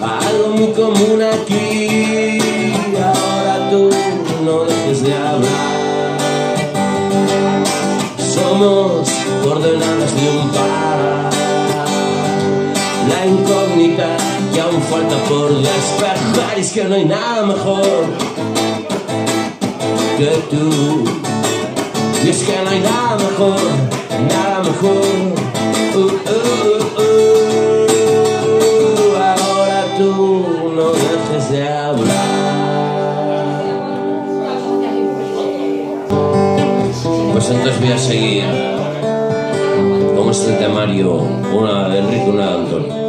a algo muy común aquí. Ahora tú no dejes de hablar. Somos coordenadas de un par. La incógnita que aún falta por despejar. Y es que no hay nada mejor que tú. Y es que no hay nada mejor, nada mejor. Uh, uh. Voy a seguir con este temario, una de Enrique, una de Antonio.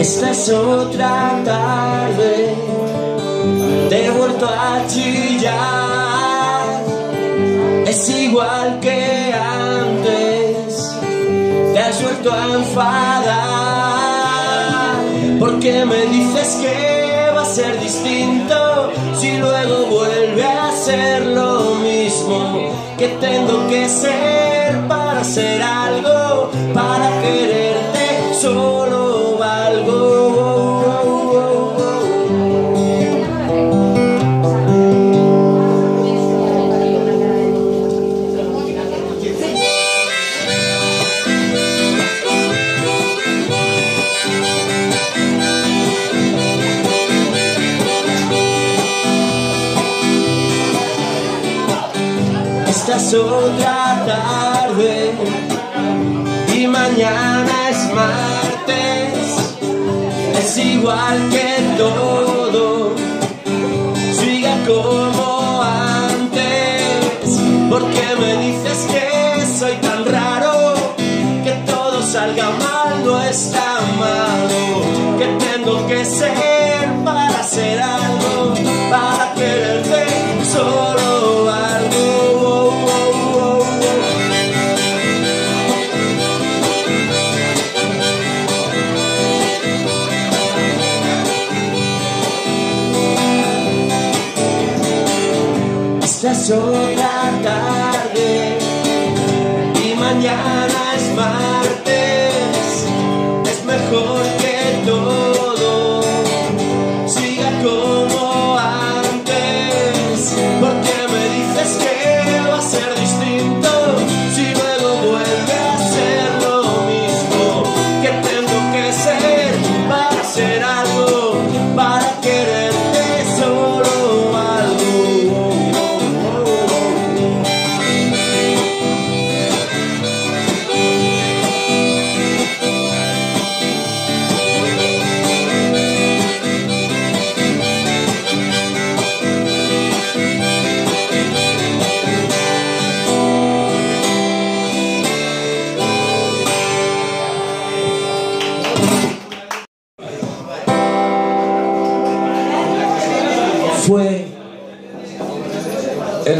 Esta es otra tarde, te he vuelto a chillar. Es igual que antes, te has vuelto a enfadar. Porque me dices que va a ser distinto si luego vuelve a ser lo mismo. Que tengo que ser para ser algo, para quererte solo igual que todo, siga como antes. Porque me dices que soy tan raro, que todo salga mal, no está malo. Que tengo que ser para hacer algo, Esta es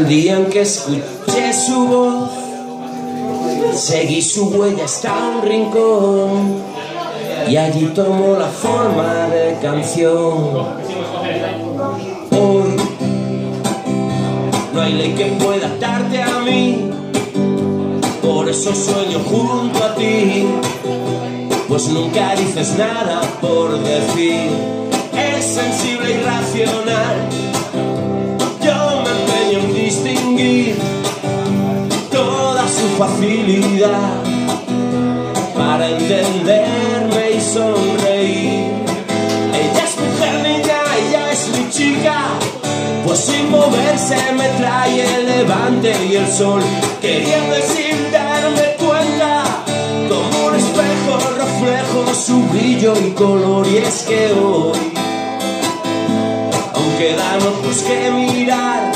día en que escuché su voz, seguí su huella hasta un rincón y allí tomó la forma de canción. Hoy no hay ley que pueda atarte a mí, por eso sueño junto a ti, pues nunca dices nada por decir, es sensible y racional. Facilidad para entenderme y sonreír. Ella es mujer niña, ella es mi chica, pues sin moverse me trae el levante y el sol, queriendo sin darme cuenta, como un espejo reflejo su brillo y color, y es que hoy aunque dan ojos que mirar,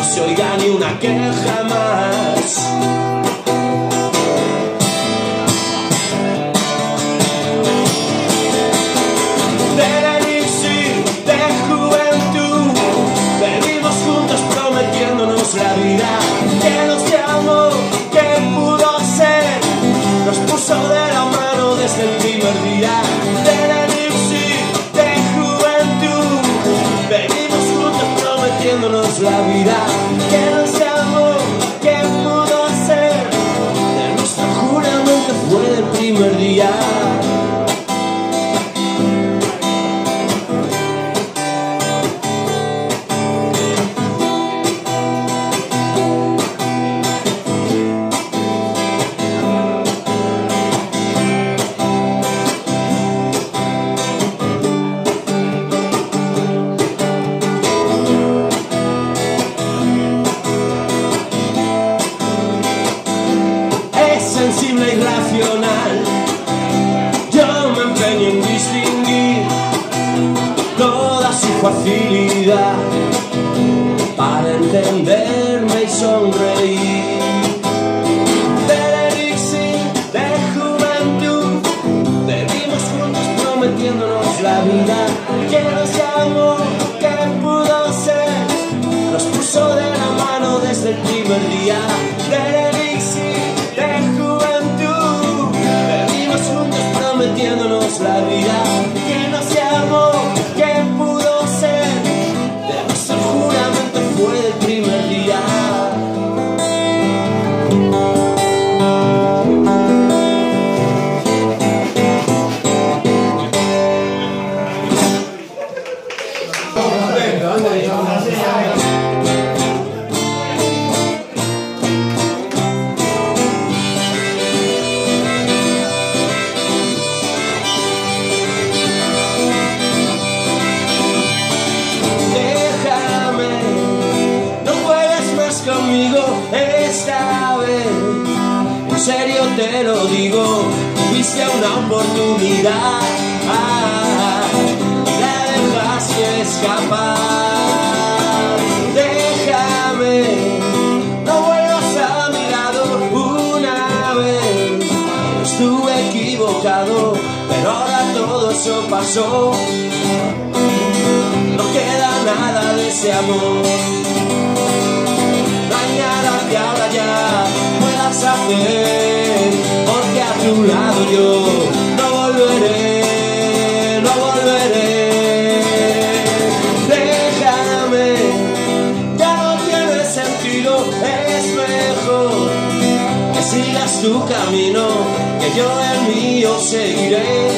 no se oiga ni una queja más. Del elixir de juventud, venimos juntos prometiéndonos la vida. Vida una oportunidad, ah, la dejaste escapar. Déjame, no vuelvas a mi lado una vez. Estuve equivocado, pero ahora todo eso pasó no queda nada de ese amor. No ahora ya puedas hacer, tu lado yo no volveré, no volveré. Déjame, ya no tiene sentido, es mejor que sigas tu camino, que yo el mío seguiré.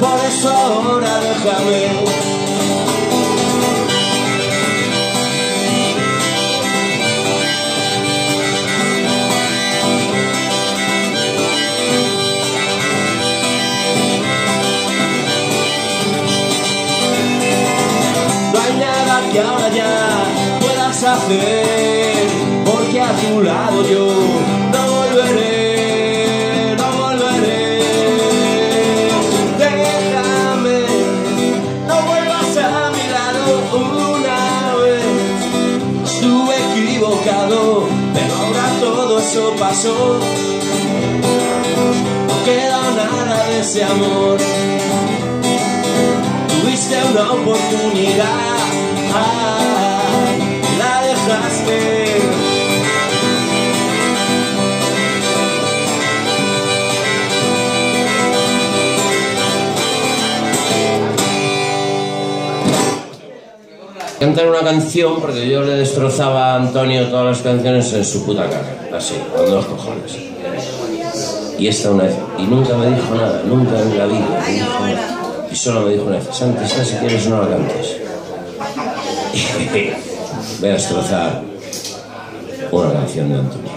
Por eso ahora déjame hacer Porque a tu lado yo no volveré, no volveré. Déjame, no vuelvas a mi lado una vez. Estuve equivocado, pero ahora todo eso pasó. No queda nada de ese amor. Tuviste una oportunidad, ah, dejaste. Cantar una canción porque yo le destrozaba a Antonio todas las canciones en su puta cara, así, con dos cojones. Y esta una vez, y nunca me dijo nada, nunca en la vida me dijo nada. Y solo me dijo una vez, Santi, esta si quieres no la cantes. Voy a destrozar una canción de Antonio.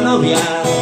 rodoviária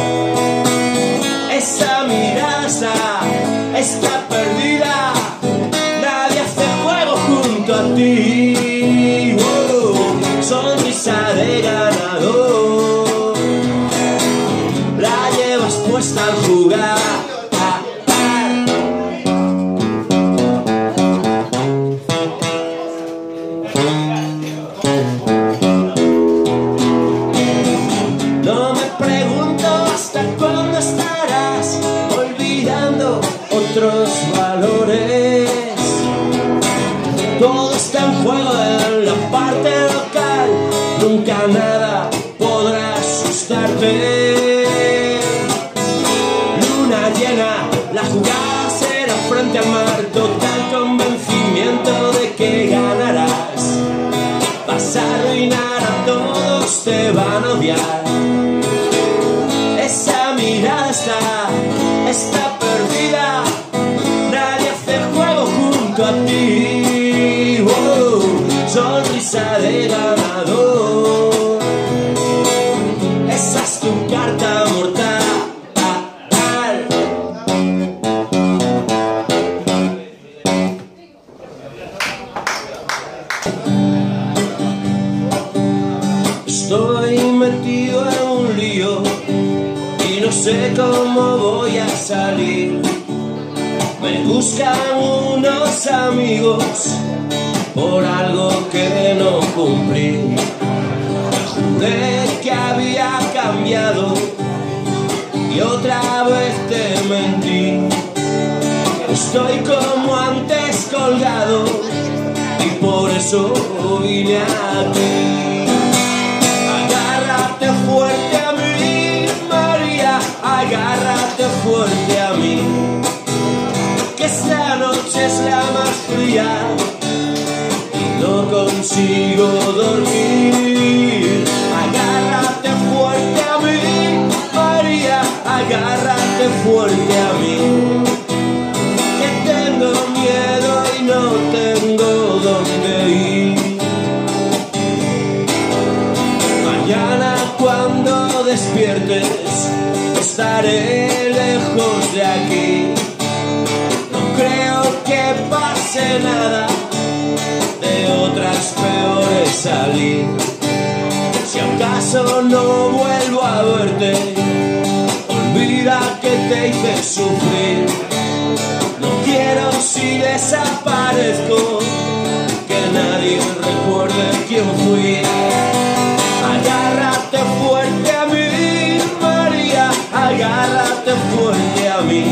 Agárrate fuerte a mí, María, agárrate fuerte a mí.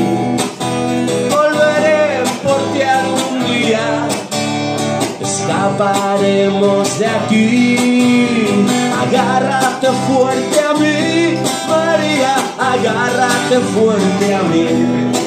Volveré por ti algún día, escaparemos de aquí. Agárrate fuerte a mí, María, agárrate fuerte a mí.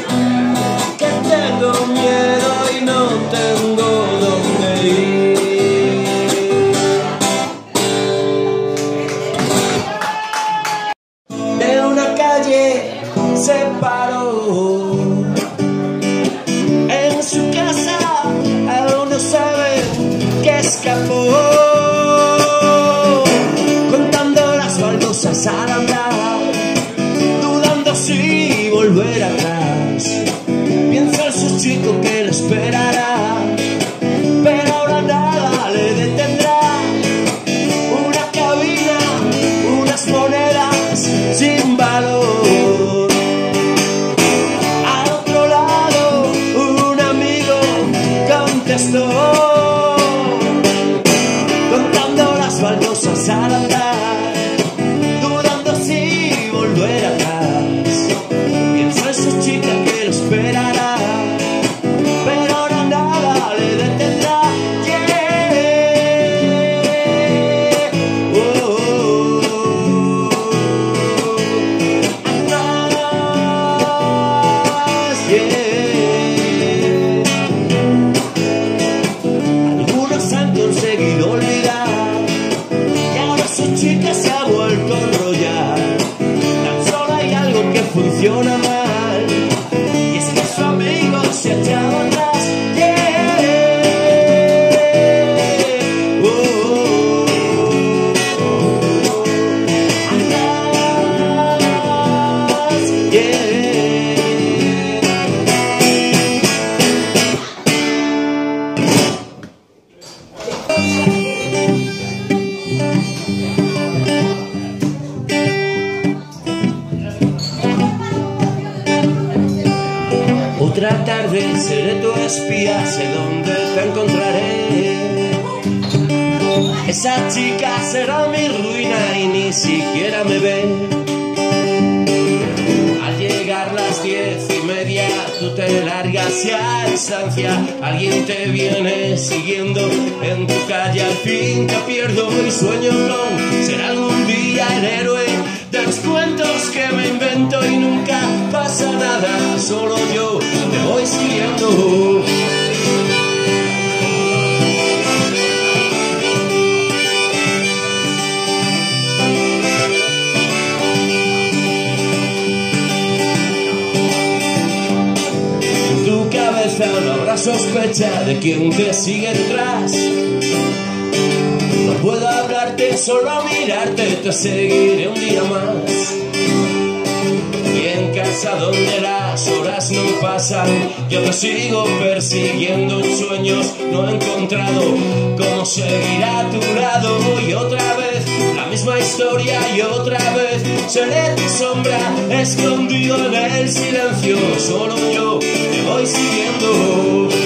Casa donde las horas no pasan, yo te sigo persiguiendo en sueños, no he encontrado cómo seguir a tu lado. Y otra vez, la misma historia y otra vez, seré tu sombra, escondido en el silencio, solo yo te voy siguiendo.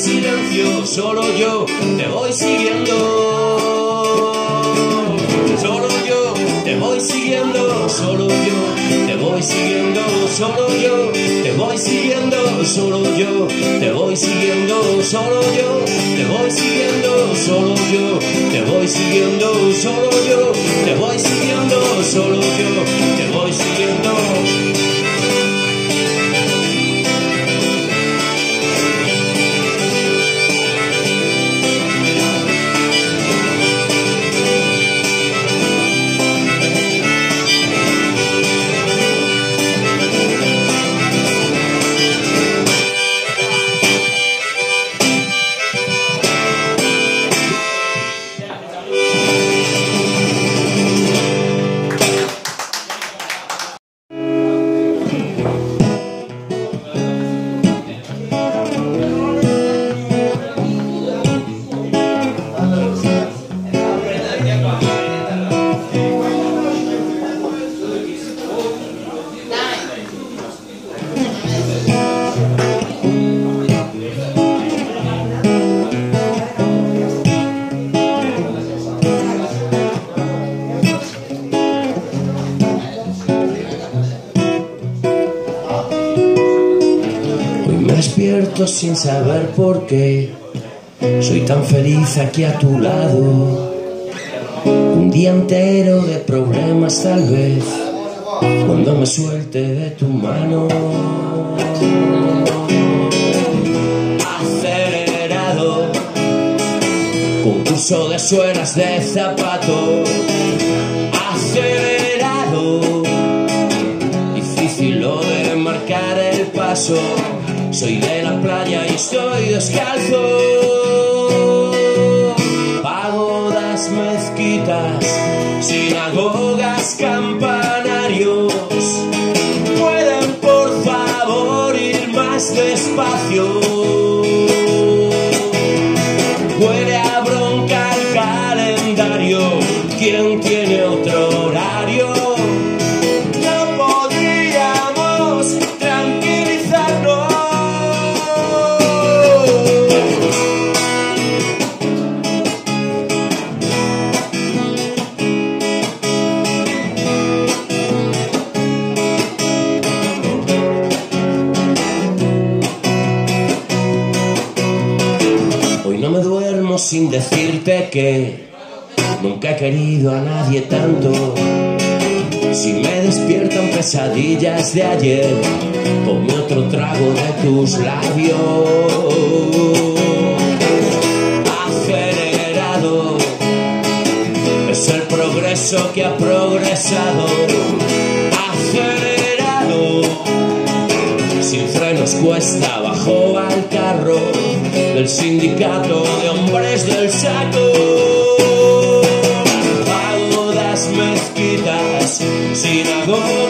silencio, solo yo te voy siguiendo. Solo yo te voy siguiendo, solo yo te voy siguiendo, solo yo te voy siguiendo, solo yo te voy siguiendo, solo yo te voy siguiendo, solo yo te voy siguiendo, solo yo te voy siguiendo, solo yo te voy siguiendo. Sin saber por qué. Soy tan feliz aquí a tu lado. Un día entero de problemas tal vez. Cuando me suelte de tu mano. Acelerado. Concurso de suelas de zapato. Acelerado difícil lo de marcar el paso. Soy de la playa y estoy descalzo. Pagodas, mezquitas, sinagogas, campanarios. Pueden por favor ir más despacio. Sin decirte que nunca he querido a nadie tanto. Si me despiertan pesadillas de ayer, ponme otro trago de tus labios. Acelerado, es el progreso que ha progresado. Acelerado, sin frenos cuesta abajo al carro del sindicato de hombres del saco. Pagodas mezquitas, sinagogas.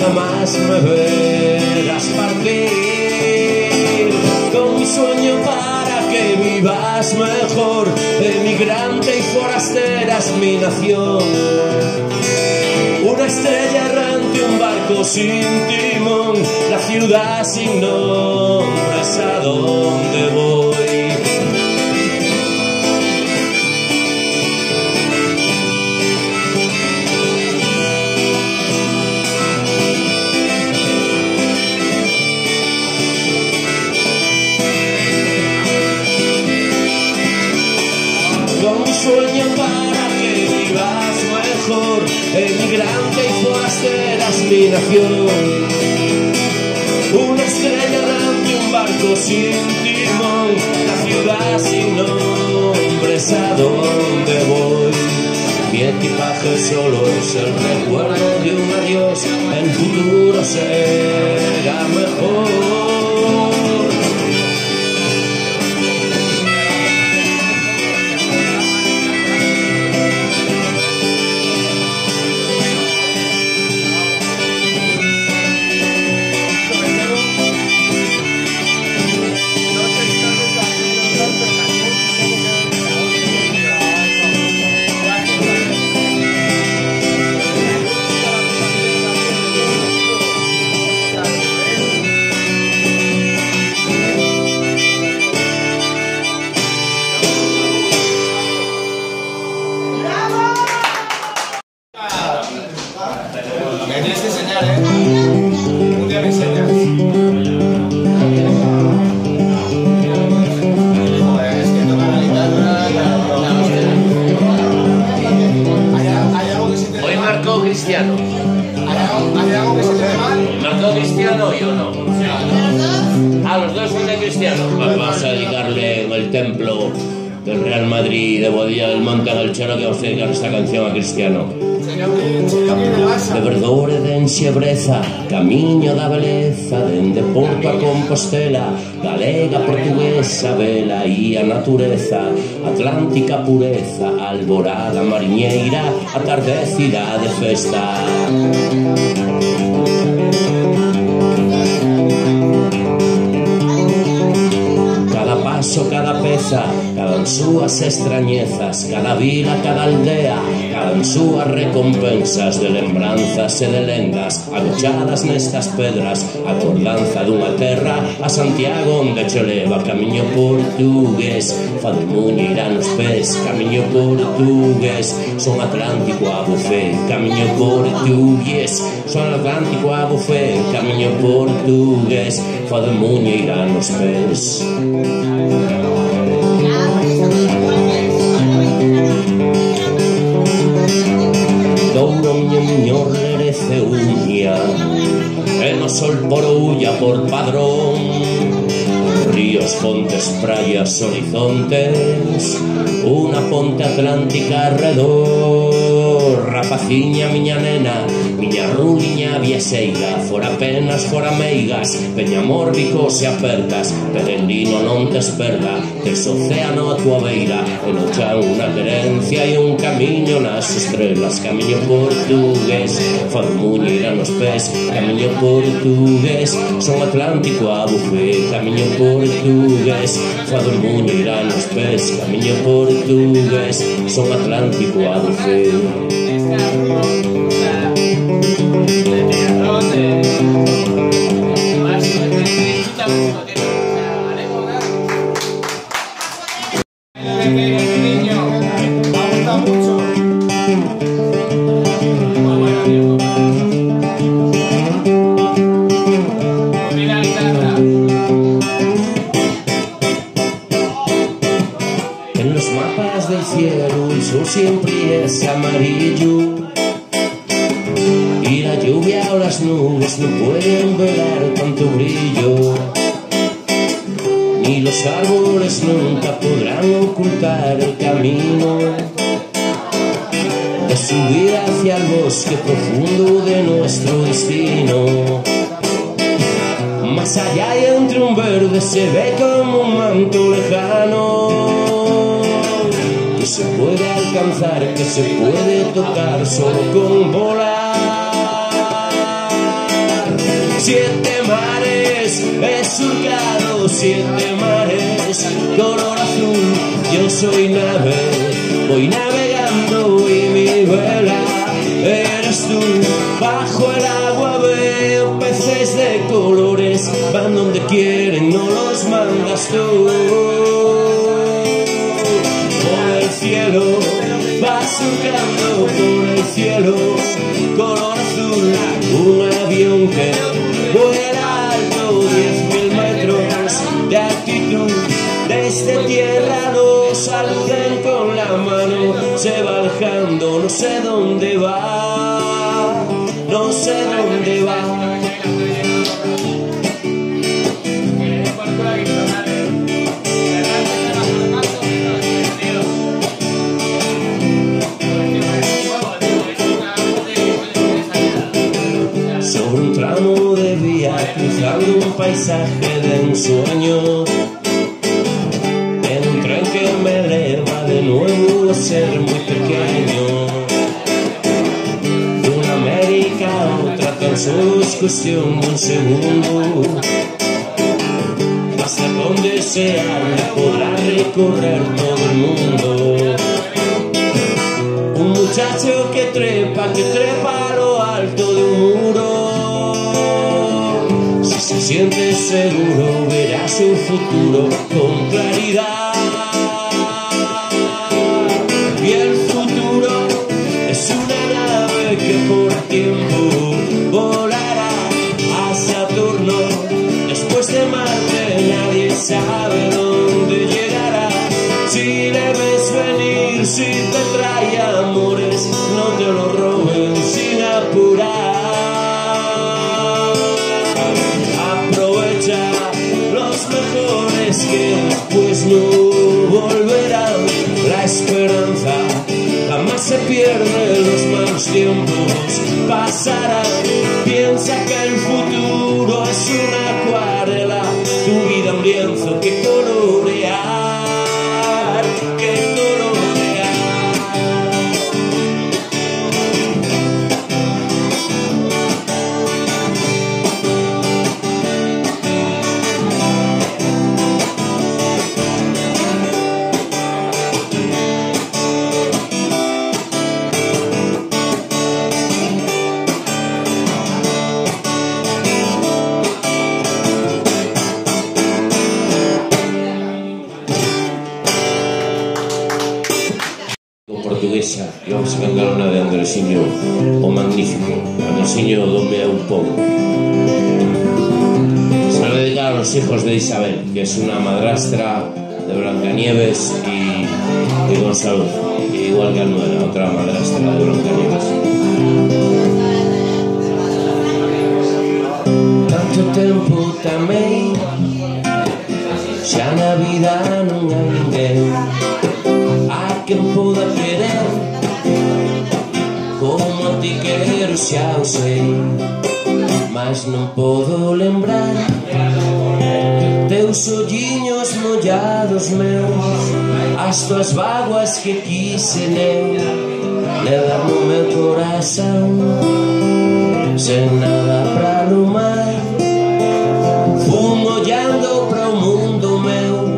jamás me verás partir. Con mi sueño para que vivas mejor emigrante y forastera es mi nación. Una estrella errante, un barco sin timón la ciudad sin nombre es a donde voy. Una estrella de un barco sin timón La ciudad sin nombre es a donde voy Mi equipaje solo es el recuerdo de un adiós El futuro será mejor. beleza Camiño da beleza Dende Porto a Compostela Galega, portuguesa, vela e a natureza Atlántica pureza Alborada mariñeira Atardecida de festa. Cada paso, cada peza Cada súas extrañezas Cada vila, cada aldea Chegan súas recompensas de lembranzas e de lendas Agochadas nestas pedras a cordanza dunha terra A Santiago onde che leva camiño portugués. Fademuña irá nos pés, camiño portugués. Son Atlántico a bufé, camiño portugués. Son Atlántico a bufé, camiño portugués. Fademuña irá nos pés. Por padrón Ríos, pontes, praias, horizontes Unha ponte atlántica alrededor rapaciña, miña nena Miña ruliña vieseira Fora penas, fora meigas Peña mórbico se apertas Peregrino non te esperda Tes océano a tua beira E no chan unha querencia e un camiño Nas estrelas, camiño portugués Farmuñeira nos pés Camiño portugués Son atlántico a bufé Camiño portugués Farmuñeira nos pés Camiño portugués Son atlántico a bufé En sabe dónde llegará. Si le ves venir, si te trae amores, no te lo roben sin apurar. Aprovecha los mejores que después no volverán. La esperanza jamás se pierde, los malos tiempos pasarán. As tuas vaguas que quise eu levar no meu corazón. Sen nada pra arrumar Fun ollando para o mundo meu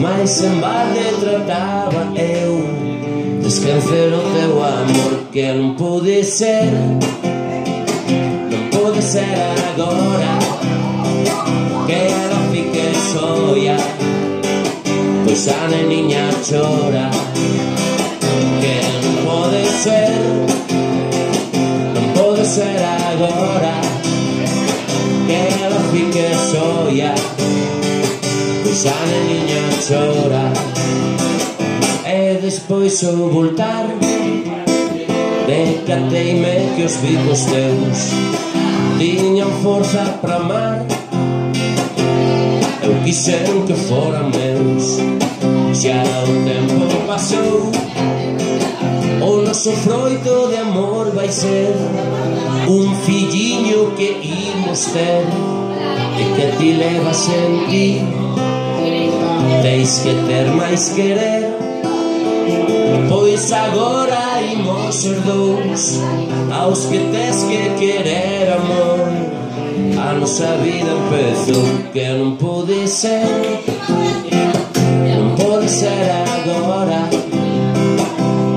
Mas en balde trataba eu. De esquecer o teu amor Que non pode ser. Non pode ser agora Que ela fique soia Susana niña chora Que non pode ser Non pode ser agora Que ela fique soia Susana niña chora E despois o voltar Decateime que os bicos teus Tiñan forza para amar Eu quixeron que foran meus Xa o tempo pasou O noso froito de amor vai ser Un filliño que imos ter E que ti levas en ti Teis que ter máis querer Pois agora imos ser dous Aos que tes que querer amor. A nosa vida empezou Que non pode ser. Non pode ser agora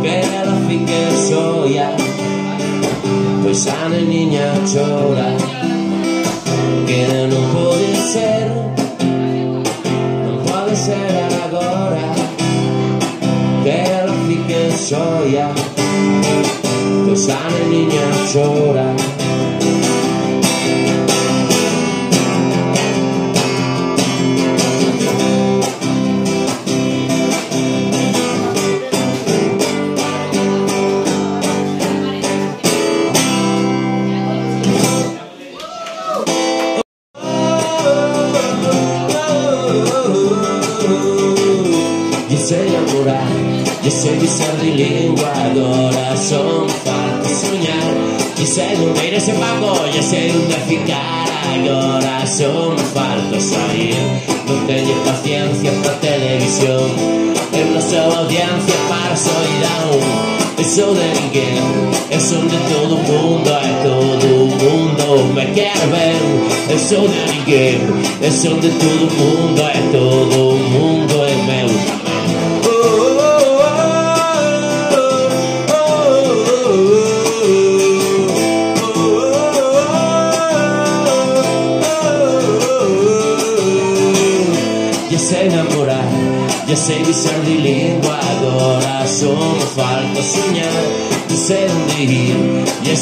Que ela fique soia Pois a neniña chora. Que non pode ser. Non pode ser agora Que ela fique soia Pois a neniña chora Eu sou de ninguén, eu sou de todo mundo E todo mundo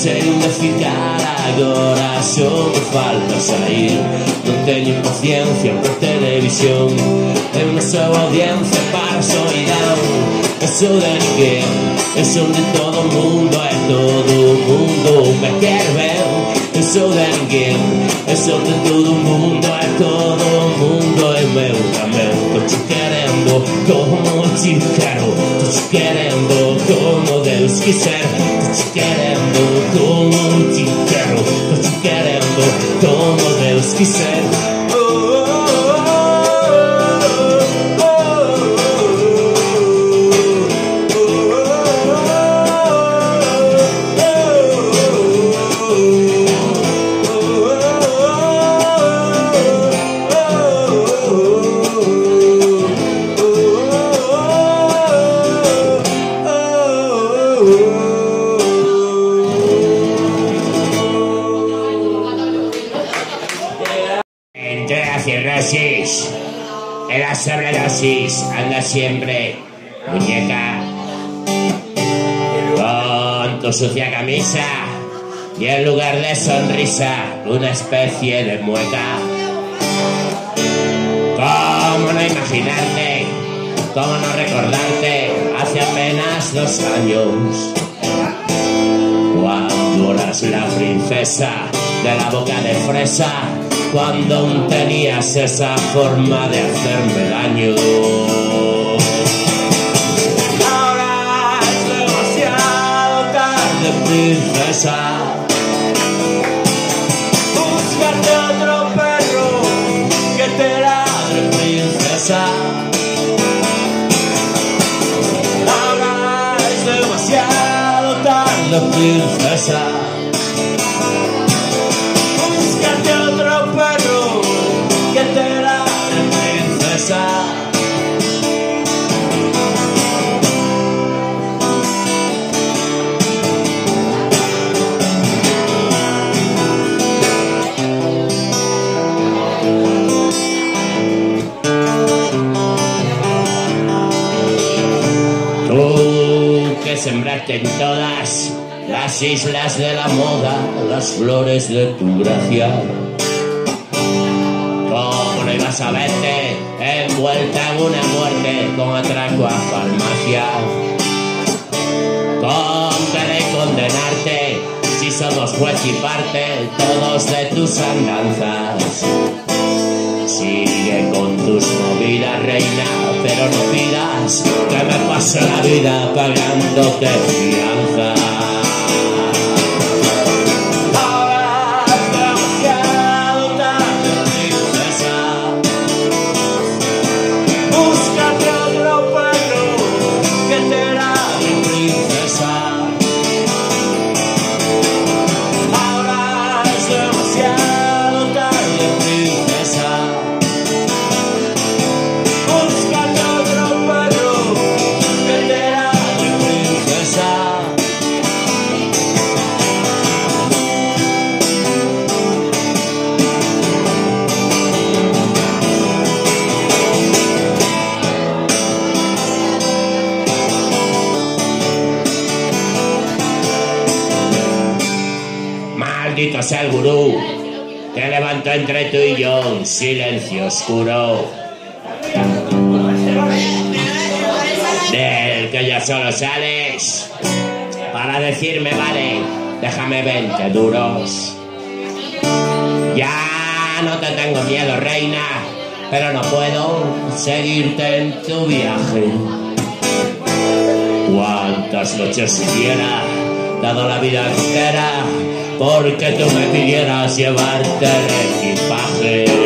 ya sei onde ficar Agora só me falta sair. Non teño paciencia para televisión Eu non sou audiencia para a solidão Eu sou de ninguén, eu sou de todo mundo E todo mundo me quer ver Eu sou de ninguén, eu sou de todo mundo E todo mundo é meu tamén Tô te querendo como te quero Tô te querendo como deus quiser. Tô te querendo como y en lugar de sonrisa, una especie de mueca. ¿Cómo no imaginarte? ¿Cómo no recordarte? Hace apenas dos años. Cuando eras la princesa de la boca de fresa, cuando aún tenías esa forma de hacerme daño. Ahora es demasiado tarde, princesa. Tarde, princesa. Búscate otro perro que te ladre, princesa. Tú que sembraste en todas las islas de la moda las flores de tu gracia. ¿Cómo no ibas a verte envuelta en una muerte con atraco a farmacia? ¿Con querer condenarte si somos juez y parte todos de tus andanzas? Sigue con tus movidas, reina, pero no pidas que me pase la vida pagándote fianza. Tú y yo un silencio oscuro. Del que ya solo sales para decirme, vale, déjame 20 duros. Ya no te tengo miedo, reina, pero no puedo seguirte en tu viaje. Cuántas noches hubiera dado la vida entera porque tú me pidieras llevarte el equipaje.